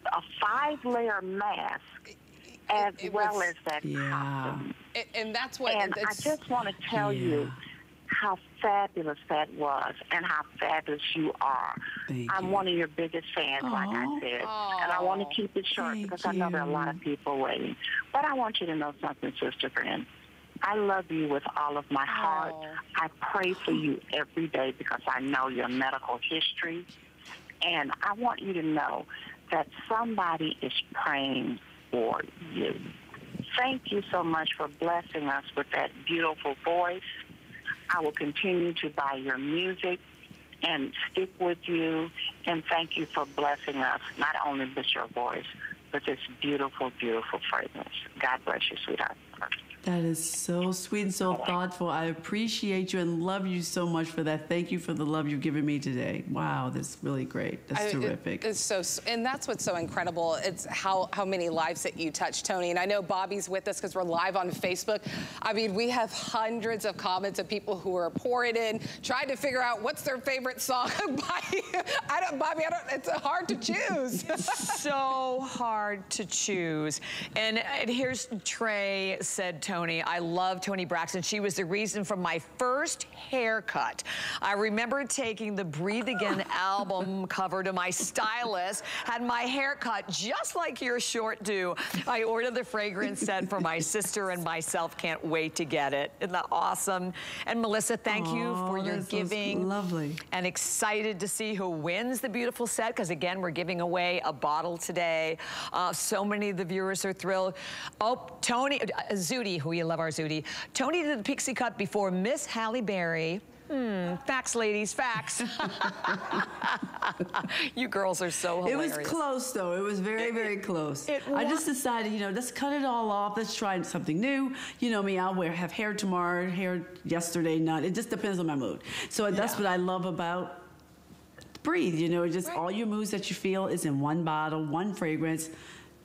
a five-layer mask as it well was- as that Yeah. costume. And, and that's what And I just want to tell you how fabulous that was and how fabulous you are. Thank I'm you. one of your biggest fans, like I Aw. said. And I want to keep it short Thank because I know there are a lot of people waiting. But I want you to know something, sister friend. I love you with all of my heart. Aw. I pray for you every day because I know your medical history. And I want you to know that somebody is praying for you. Thank you so much for blessing us with that beautiful voice. I will continue to buy your music and stick with you. And thank you for blessing us, not only with your voice, but this beautiful, beautiful fragrance. God bless you, sweetheart. Offer. That is so sweet and so thoughtful. I appreciate you and love you so much for that. Thank you for the love you've given me today. Wow, that's really great. That's I- it- terrific. it's so, and that's what's so incredible. It's how how many lives that you touch, Toni. And I know Bobbi's with us because we're live on Facebook. I mean, we have hundreds of comments of people who are pouring in, trying to figure out what's their favorite song [laughs] by. I don't, Bobbi. I don't. It's hard to choose. [laughs] so hard to choose. And, and here's Trey said, Toni, I love Toni Braxton. She was the reason for my first haircut. I remember taking the Breathe Again [laughs] album cover to my stylist, had my hair cut just like your short do. I ordered the fragrance set for my sister and myself. Can't wait to get it. Isn't that awesome? And Melissa, thank you for your giving. lovely. And excited to see who wins the beautiful set because again, we're giving away a bottle today. Uh, so many of the viewers are thrilled. Oh, Toni, uh, Zudi, who you love our Zudi. Toni did the pixie cut before Miss Halle Berry. Hmm, facts, ladies, facts. [laughs] you girls are so hilarious. It was close though. It was very, very close. it I just decided, you know, let's cut it all off. Let's try something new. You know me, I'll wear have hair tomorrow, hair yesterday, none. It just depends on my mood. So that's what I love about breathe. You know, just all your moods that you feel is in one bottle, one fragrance.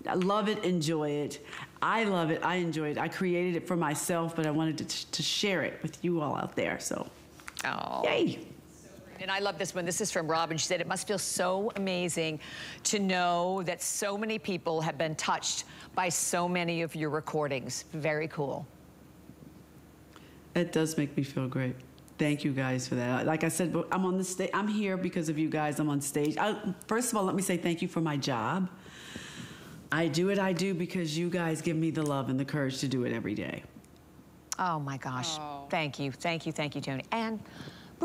I love it, enjoy it. I love it, I enjoy it. I created it for myself, but I wanted to, to share it with you all out there. So, Oh. yay. And I love this one. This is from Robin. She said, it must feel so amazing to know that so many people have been touched by so many of your recordings. Very cool. It does make me feel great. Thank you guys for that. Like I said, I'm on the stage. I'm here because of you guys. I'm on stage. I, first of all, let me say thank you for my job. I do what I do because you guys give me the love and the courage to do it every day. Oh my gosh. Oh. Thank you. Thank you. Thank you, Toni. And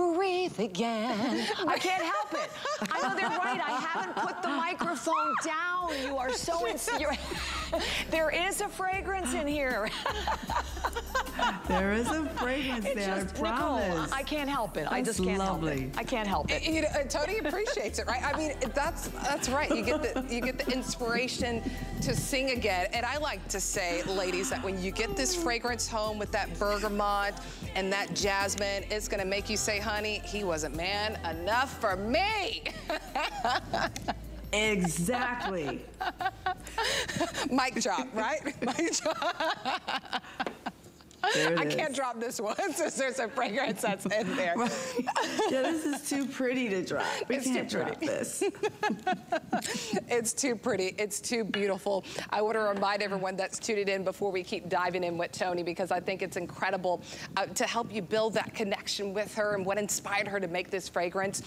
breathe again. I can't help it. I know they're right. I haven't put the microphone down. You are so ins- you're- [laughs] There is a fragrance in here. There is a fragrance It's there, just I promise. Nicole. I can't help it. I just can't help lovely. it. I can't help it. you know, uh, Toni appreciates it, right? I mean, that's that's right. You get the you get the inspiration to sing again. And I like to say, ladies, that when you get this fragrance home with that bergamot and that jasmine, it's gonna make you say, honey, he wasn't man enough for me. Exactly. [laughs] Mic drop, right? [laughs] Mic drop. [laughs] I can't drop this one [laughs] since there's a fragrance that's in there. Yeah, this is too pretty to drop. [laughs] We It's can't drop pretty. this. [laughs] It's too pretty. It's too beautiful. I want to remind everyone that's tuned in before we keep diving in with Toni because I think it's incredible uh, to help you build that connection with her and what inspired her to make this fragrance.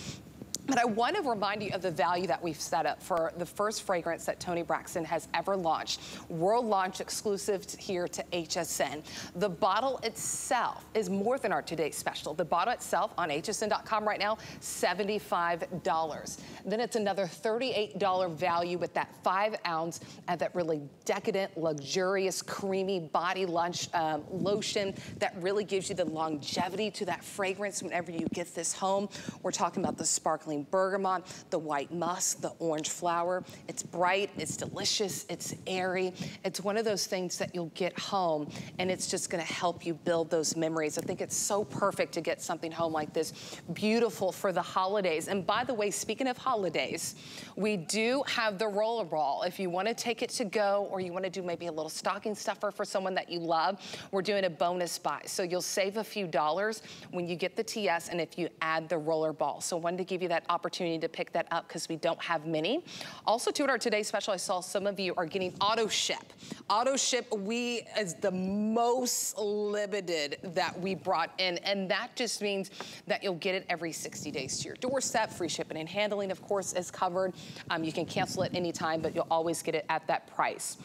But I want to remind you of the value that we've set up for the first fragrance that Toni Braxton has ever launched. World launch exclusive here to HSN. The bottle itself is more than our today's special. The bottle itself on hsn.com right now, $75. Then it's another $38 value with that five ounce and that really decadent, luxurious, creamy body lunch um, lotion that really gives you the longevity to that fragrance whenever you get this home. We're talking about the sparkling bergamot, the white musk, the orange flower. It's bright, it's delicious, it's airy. It's one of those things that you'll get home and it's just gonna help you build those memories. I think it's so perfect to get something home like this, beautiful for the holidays. And by the way, speaking of holidays, we do have the roller ball. If you wanna take it to go or you wanna do maybe a little stocking stuffer for someone that you love, we're doing a bonus buy. So you'll save a few dollars when you get the TS and if you add the roller ball. So wanted to give you that opportunity to pick that up because we don't have many. Also to our today's special, I saw some of you are getting auto ship. Auto ship, we is the most limited that we brought in. And that just means that you'll get it every 60 days to your doorstep. Free shipping and handling, of course, is covered. Um, you can cancel it anytime, but you'll always get it at that price.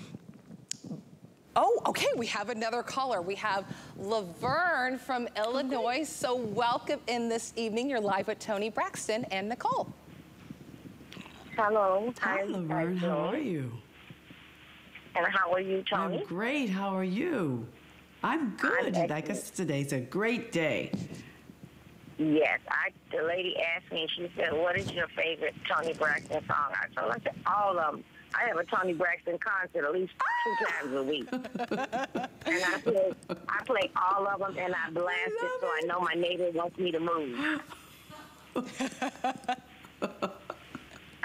Oh, okay, we have another caller. We have Laverne from Illinois. So welcome in this evening. You're live with Toni Braxton and Nicole. Hello. Hi, I'm Laverne. How are you? And how are you, Toni? I'm great. How are you? I'm good. excellent. I guess today's a great day. Yes, I. The lady asked me. She said, "What is your favorite Toni Braxton song?" I told her, I said, "All of them. I have a Toni Braxton concert at least two ah! times a week, [laughs] and I play I play all of them and I blast it so I know my neighbor wants me to move.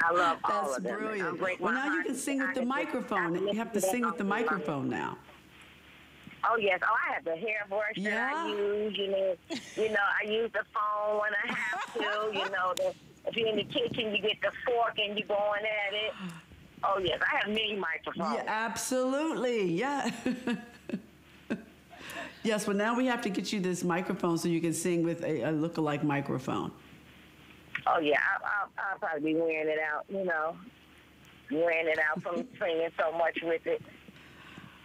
I love all That's of them. brilliant. Well, now you can sing with the microphone. I You have to sing with the all microphone now. Oh yes. Oh, I have the hairbrush that Yeah? I use. You know, you know, I use the phone when I have to. You know, the, if you're in the kitchen, you get the fork and you're going at it. Oh yes, I have many microphones. Yeah, absolutely. Yeah. [laughs] yes, well, now we have to get you this microphone so you can sing with a, a look-alike microphone. Oh yeah, I, I'll, I'll probably be wearing it out. You know, wearing it out from [laughs] singing so much with it.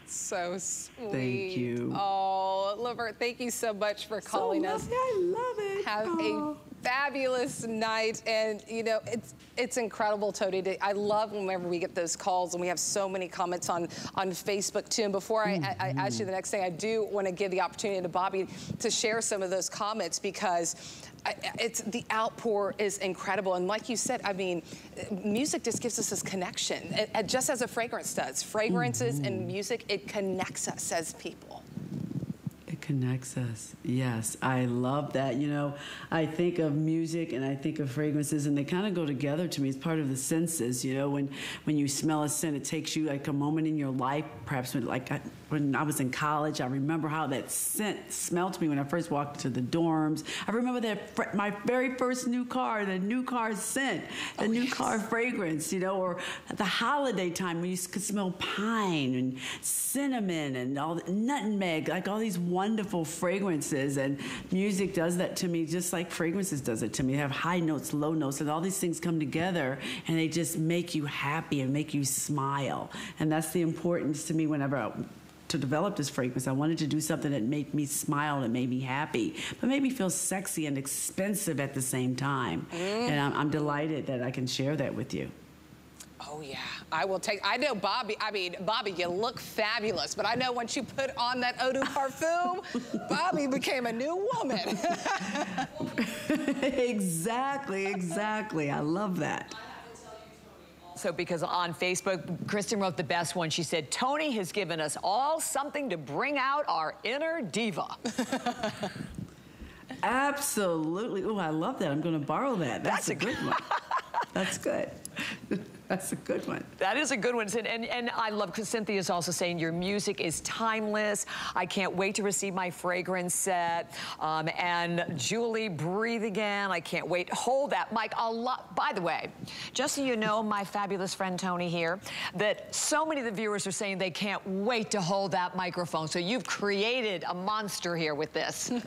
So sweet. Thank you. Oh, Laverne, thank you so much for calling so us. lovely. I love it. Have Oh. a fabulous night, and you know it's it's incredible, Toni. to- I love whenever we get those calls, and we have so many comments on on Facebook too. And before I, I, I ask you the mm-hmm. next thing, I do want to give the opportunity to Bobbi to share some of those comments because. I, it's the outpour is incredible, and like you said, I mean, music just gives us this connection, it- it- just as a fragrance does. Fragrances and mm-hmm. music, it connects us as people. Connects us. Yes, I love that. You know, I think of music and I think of fragrances, and they kind of go together to me. It's part of the senses. You know, when when you smell a scent, it takes you like a moment in your life. Perhaps when, like when I was in college, I remember how that scent smelled to me when I first walked to the dorms. I remember that fr- my very first new car, the new car scent, the oh, new car fragrance. You know, or the holiday time when you could smell pine and cinnamon and all the nutmeg, like all these wonderful fragrances. And music does that to me, just like fragrances does it to me. They have high notes, low notes, and all these things come together, and they just make you happy and make you smile. And that's the importance to me whenever. I, to develop this fragrance, I wanted to do something that made me smile and made me happy, but made me feel sexy and expensive at the same time. Mm. And I'm, I'm delighted that I can share that with you. Oh yeah, I will take. I know Bobbi. I mean, Bobbi, you look fabulous, but I know once you put on that eau de parfum, [laughs] Bobbi became a new woman. [laughs] exactly, exactly. I love that. So, because on Facebook, Kristen wrote the best one. She said, Toni has given us all something to bring out our inner diva. [laughs] Absolutely. Oh, I love that. I'm going to borrow that. That's, That's a good [laughs] one. That's good. [laughs] That's a good one. That is a good one. And, and, and I love because Cynthia is also saying your music is timeless. I can't wait to receive my fragrance set. Um, and Julie, breathe again. I can't wait. Hold that, Mike. A lot. By the way, just so you know, my fabulous friend Toni here, that so many of the viewers are saying they can't wait to hold that microphone. So you've created a monster here with this. [laughs]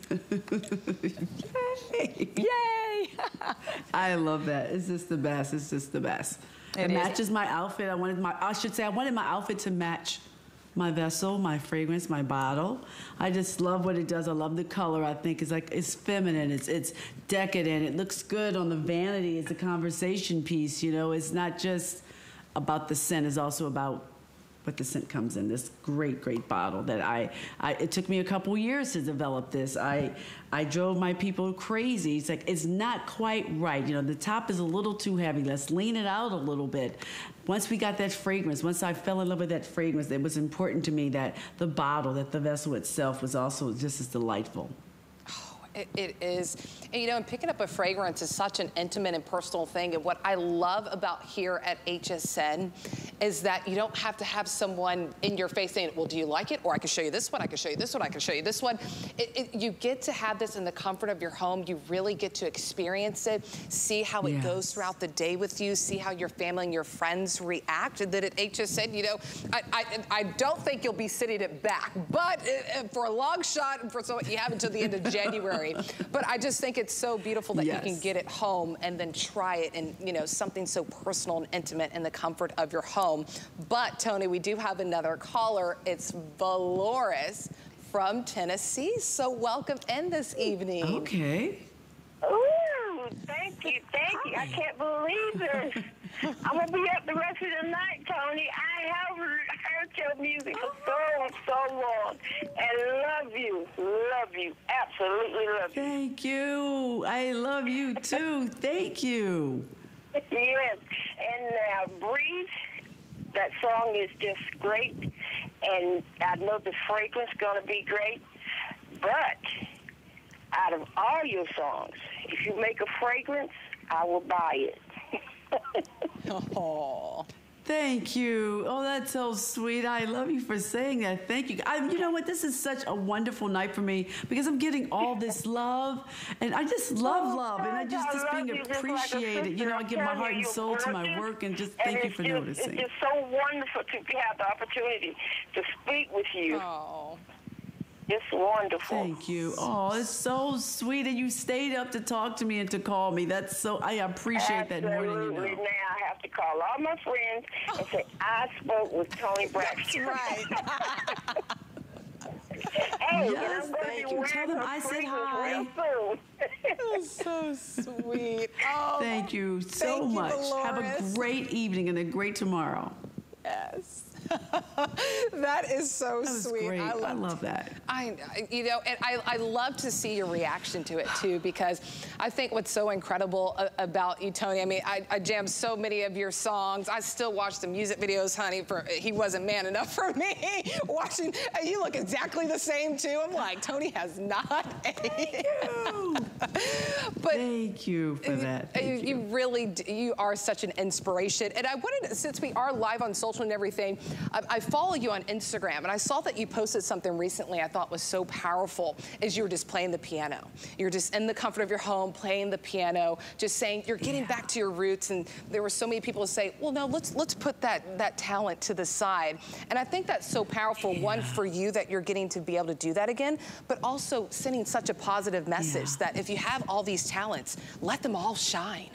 [laughs] Yay! Yay! I love that. It's just the best. It's just the best. It It, is. matches my outfit. I wanted my, I should say, I wanted my outfit to match my vessel, my fragrance, my bottle. I just love what it does. I love the color. I think it's like it's feminine. It's it's decadent. It looks good on the vanity. It's a conversation piece. You know, it's not just about the scent. It's also about what the scent comes in this great great bottle that I, I it took me a couple years to develop this. I i drove my people crazy. It's like it's not quite right. You know the top is a little too heavy. Let's lean it out a little bit. Once we got that fragrance once i fell in love with that fragrance it was important to me that the bottle that the vessel itself was also just as delightful It, it is. And you know, and picking up a fragrance is such an intimate and personal thing. And what I love about here at HSN is that you don't have to have someone in your face saying, well, do you like it? Or I can show you this one, I can show you this one, I can show you this one. It, it, you get to have this in the comfort of your home. You really get to experience it, see how it Yes. goes throughout the day with you, see how your family and your friends react. And that at HSN, you know, I, I, I don't think you'll be sitting it back, but uh, uh, for a long shot, and for so you have until the end of [laughs] January. [laughs] But I just think it's so beautiful that you can get it home and then try it and, you know, something so personal and intimate in the comfort of your home. But Toni, we do have another caller. It's Valores from Tennessee. So welcome in this evening. okay Ooh, thank you, thank you. I can't believe this. [laughs] I'm gonna be up the rest of the night, Toni. I have heard your music for so so long, and love you, love you, absolutely love you. thank you i love you too thank you yes. And now, Breathe, that song is just great. And I know the fragrance going to be great. But out of all your songs, if you make a fragrance, I will buy it. [laughs] [laughs] Oh. Thank you. Oh, that's so sweet. I love you for saying that. Thank you. I, you know what? This is such a wonderful night for me because I'm getting all this [laughs] love, and I just oh, love Oh, love, and I just just being you just like appreciated. You know, I give my heart and soul to my work, and just and thank you for just, noticing. It's just so wonderful to have the opportunity to speak with you. Oh. It's wonderful. Thank you. Oh, it's so sweet, and you stayed up to talk to me and to call me. That's so. I appreciate that more than you Absolutely. know. Now I have to call all my friends and say [laughs] I spoke with Toni Braxton. Right. [laughs] [laughs] hey, Yes, I'm thank you. Tell them I said hi. real soon. so sweet. Oh, Thank you so Thank you, much. Have a great evening and a great tomorrow. yes. [laughs] that is so That sweet. great. I love, love that. I, you know, and I, I love to see your reaction to it too, because I think what's so incredible about you, Toni. I mean, I, I jammed so many of your songs. I still watch the music videos, honey. For he wasn't man enough for me. [laughs] Watching, and you look exactly the same too. I'm like, Toni has not [laughs] aged. but Thank you for that. you, Thank you really, you are such an inspiration. And I wanted, since we are live on social and everything, I, I follow you on Instagram, and I saw that you posted something recently I thought was so powerful. Is you were just playing the piano. You're just in the comfort of your home playing the piano, just saying you're getting back to your roots. And there were so many people who say, well, no, let's let's put that that talent to the side. And I think that's so powerful. One for you that you're getting to be able to do that again, but also sending such a positive message Yeah. that if you have all these talents, let them all shine.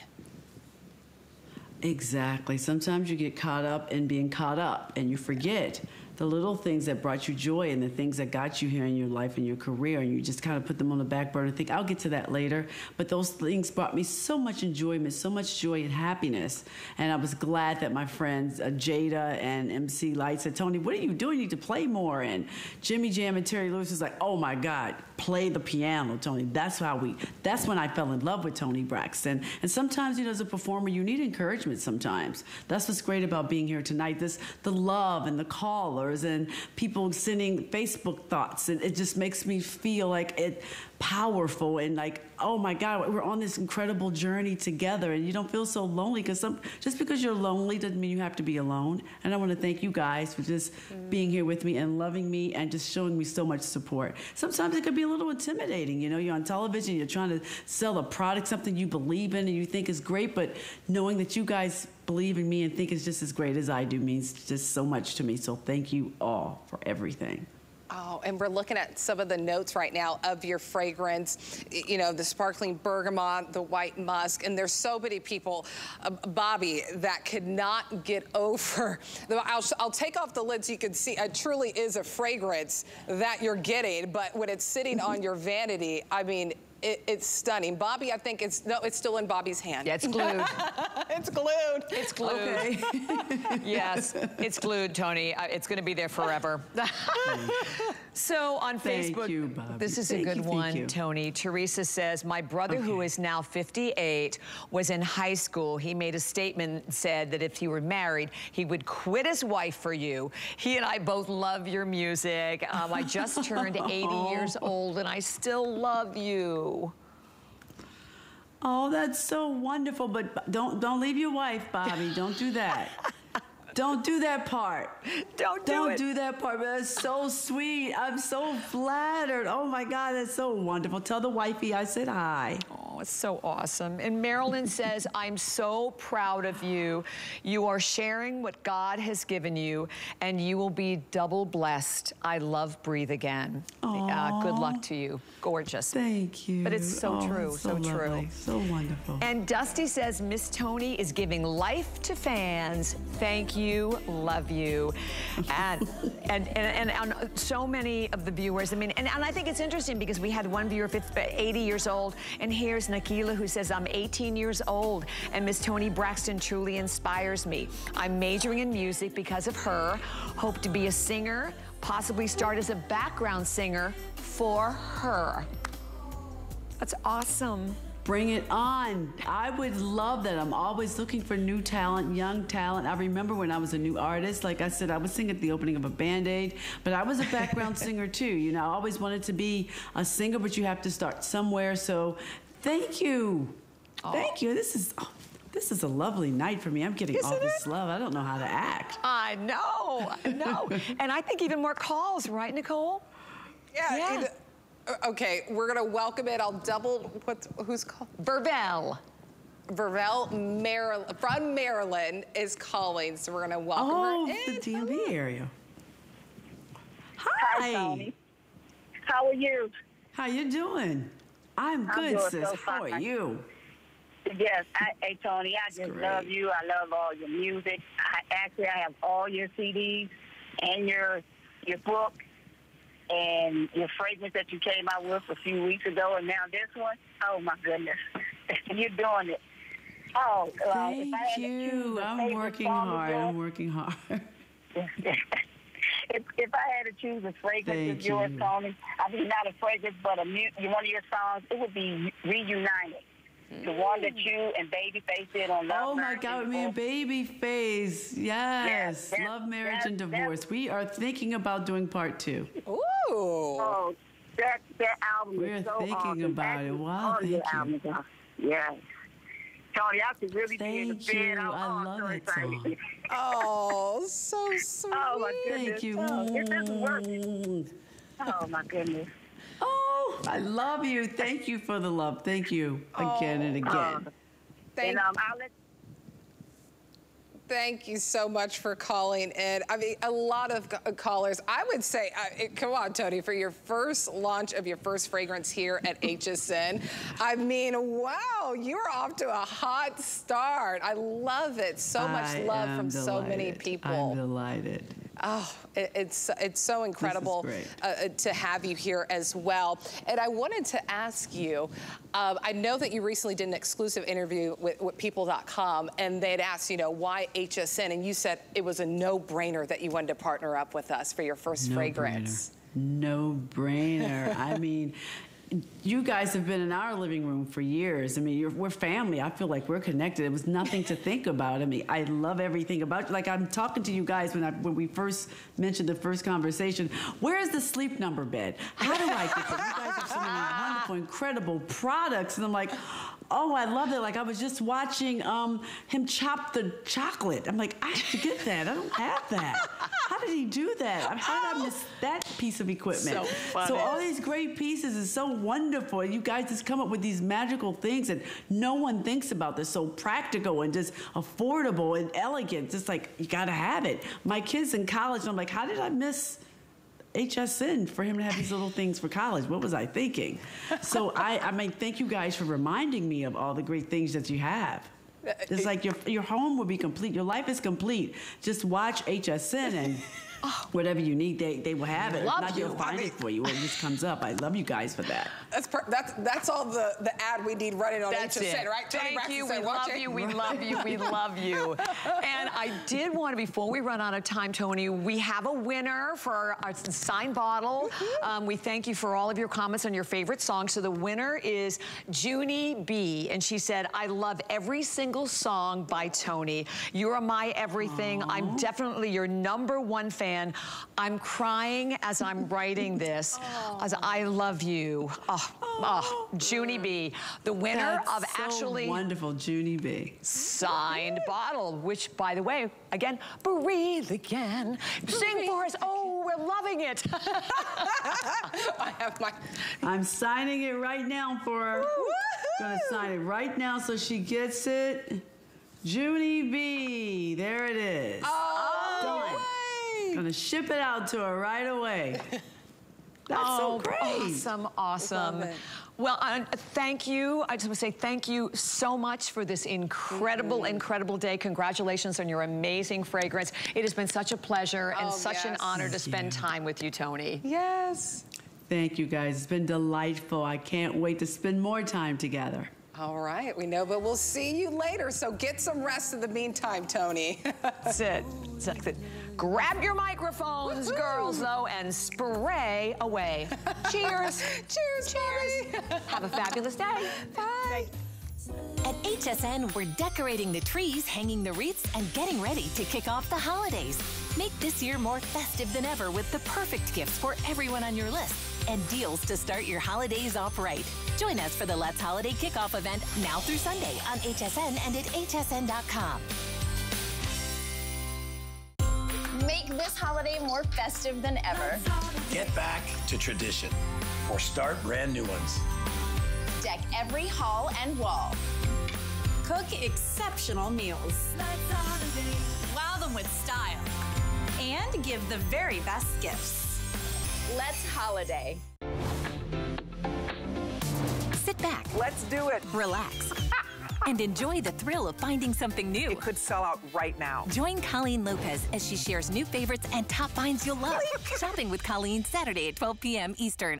Exactly. Sometimes you get caught up in being caught up and you forget the little things that brought you joy and the things that got you here in your life and your career and you just kind of put them on the back burner and think I'll get to that later. But those things brought me so much enjoyment so much joy and happiness. And I was glad that my friends uh, Jada and MC Lyte said Toni what are you doing? You need to play more. And Jimmy Jam and Terry Lewis was like oh my god play the piano Toni. That's how we that's when I fell in love with Toni Braxton. And sometimes you know as a performer you need encouragement sometimes. That's what's great about being here tonight. This the love and the callers and people sending Facebook thoughts. And it just makes me feel like it powerful and like oh my god we're on this incredible journey together. And you don't feel so lonely because some just because you're lonely doesn't mean you have to be alone. And I want to thank you guys for just mm. being here with me and loving me and just showing me so much support. Sometimes it could be a little intimidating you know you're on television you're trying to sell a product something you believe in and you think is great but knowing that you guys believe in me and think it's just as great as I do means just so much to me. So thank you all for everything Oh, and we're looking at some of the notes right now of your fragrance, you know, the sparkling bergamot, the white musk, and there's so many people, uh, Bobbi, that could not get [laughs] over. the- I'll, I'll take off the lid so you can see. It truly is a fragrance that you're getting, but when it's sitting on your vanity, I mean. It, it's stunning. Bobbi, I think it's no, it's still in Bobbi's hand. Yeah, it's glued. [laughs] it's glued. It's glued. [laughs] yes, it's glued, Toni. Uh, It's going to be there forever. [laughs] so on Thank Facebook, you, Bobbi. this is Thank a good you, one. Toni. Teresa says, my brother, who Okay. is now 58, was in high school. He made a statement said that if he were married, he would quit his wife for you. He and I both love your music. Um, I just turned 80 years old and I still love you. Oh, that's so wonderful. But don't don't leave your wife, Bobby. Don't do that. [laughs] don't do that part. Don't do Don't it. do that part. But that's so sweet. I'm so flattered. Oh my God, that's so wonderful. Tell the wifey I said hi. Oh, it's so awesome. And Marilyn [laughs] says, I'm so proud of you. You are sharing what God has given you, and you will be double blessed. I love Breathe Again. Uh, good luck to you. Gorgeous. Thank you. But it's so Oh, true, it's so true. So wonderful. And Dusty says, Miss Toni is giving life to fans. Thank you, love you. And [laughs] and, and, and, and so many of the viewers, I mean, and, and I think it's interesting because we had one viewer, 50 80 years old, and here's Nakila who says, I'm 18 years old, and Miss Toni Braxton truly inspires me. I'm majoring in music because of her. Hope to be a singer, possibly start as a background singer for her. That's awesome. Bring it on. I would love that. I'm always looking for new talent, young talent. I remember when I was a new artist, like I said, I would sing at the opening of a band aid, but I was a background [laughs] singer too. You know, I always wanted to be a singer, but you have to start somewhere. So thank you. Thank you. This is. oh, this is a lovely night for me. I'm getting all Isn't this it? love. I don't know how to act. I know, I know. [laughs] and I think even more calls, right, Nicole? Yeah. Yeah. either- uh, okay, we're gonna welcome it. I'll double. What's who's called? Vervel. Vervel Maryland from Maryland is calling, so we're gonna welcome Oh, her the in. DMV area. Hi, Hi. Toni. How are you? How you doing? I'm I'm good, sis. so How are you? Yes, I, hey Toni, I just great. love you. I love all your music. I actually I have all your CDs and your your book and your fragrance that you came out with a few weeks ago, and now this one. Oh my goodness, [laughs] you're doing it. Oh, uh, Thank if I had to choose you. I'm working hard. I'm working hard. If, if I had to choose a fragrance Thank of yours, you. Toni, I mean not a fragrance, but a mu- one of your songs, it would be Reunited. The one that you and Babyface did on Love Oh my Marriage God, me and Babyface. Yes. that- Love, marriage, that- and that- divorce. We are thinking about doing part two. Ooh. Oh, that that album We're is so thinking awesome. about it. Wow, thank you. albums are- Yes. Toni, I could really be in the Thank bed. you. I'm, I oh, love so that excited. song. [laughs] Oh, so sweet. Oh my goodness. Thank you. Oh, it doesn't work. Oh my goodness. Oh, I love you. Thank you for the love. Thank you again and again. Thank, and um, I'll let thank you so much for calling in. I mean, a lot of callers. I would say, uh, it, come on, Toni, for your first launch of your first fragrance here at HSN. I mean, wow, you're off to a hot start. I love it. So much I love from so many people. I'm delighted. Oh, it, it's it's so incredible uh, uh, to have you here as well. And I wanted to ask you, um, I know that you recently did an exclusive interview with, with People.com, and they had asked, you know, why HSN, and you said it was a no-brainer that you wanted to partner up with us for your first No fragrance. brainer. No brainer. I mean, [laughs] you guys have been in our living room for years. I mean, we're family. I feel like we're connected. It was nothing to think about. I mean, I love everything about you. Like I'm talking to you guys when I when we first mentioned the first conversation. Where is the sleep number bed? How do I get there? You guys have so many wonderful, incredible products, and I'm like. Oh, I love it. Like I was just watching um, him chop the chocolate. I'm like, I have to get that. I don't have that. How did he do that? How did I miss that piece of equipment? So funny. So all these great pieces is so wonderful. You guys just come up with these magical things and no one thinks about this. So practical and just affordable and elegant. Just like you gotta have it. My kids in college, I'm like, how did I miss HSN for him to have these little things for college? What was I thinking? So [laughs] I, I mean, thank you guys for reminding me of all the great things that you have. It's uh, like your your home will be complete. Your life is complete. Just watch HSN and whatever you need, they, they will have it. If Love not, you. they'll find it for you when it just comes up. I love you guys for that. That's per- that's that's all the, the ad we need running on That's HSN, it. right? Toni Thank Braxton you. said, We watch love it. you. We love you. We [laughs] love you. And I did want to, before we run out of time, Toni, we have a winner for our, our signed bottle. Um, we thank you for all of your comments on your favorite song. So the winner is Junie B. And she said, I love every single song by Toni. You are my everything. I'm definitely your number one fan. I'm crying as I'm writing this, [laughs] as I love you. Oh, oh, Junie B, the winner That's of so actually wonderful, Junie B. signed bottle, which, by the way, again, breathe again. Sing for us. Oh, we're loving it. [laughs] I have my. I'm signing it right now for her. Gonna sign it right now so she gets it. Junie B. There it is. Oh, Done. I'm gonna ship it out to her right away. [laughs] That's so Oh, great. Awesome, awesome. Well, uh, thank you. I just want to say thank you so much for this incredible, incredible day. Congratulations on your amazing fragrance. It has been such a pleasure and Oh, such an yes. honor to spend you. time with you, Toni. Yes. Thank you guys. It's been delightful. I can't wait to spend more time together. All right, we know, but we'll see you later. So get some rest in the meantime, Toni. [laughs] That's it. That's it. Grab your microphones, girls, though, and spray away. [laughs] Cheers. Cheers, Cheers. Have a fabulous day. Bye. At HSN, we're decorating the trees, hanging the wreaths, and getting ready to kick off the holidays. Make this year more festive than ever with the perfect gifts for everyone on your list and deals to start your holidays off right. Join us for the Let's Holiday Kickoff event now through Sunday on HSN and at hsn.com. Make this holiday more festive than ever. Get back to tradition or start brand new ones. Deck every hall and wall. Cook exceptional meals. Wow them with style. And give the very best gifts. Let's holiday. Sit back. Let's do it. Relax. [laughs] and enjoy the thrill of finding something new. It could sell out right now. Join Colleen Lopez as she shares new favorites and top finds you'll love. Shopping with Colleen Saturday at 12 p.m. Eastern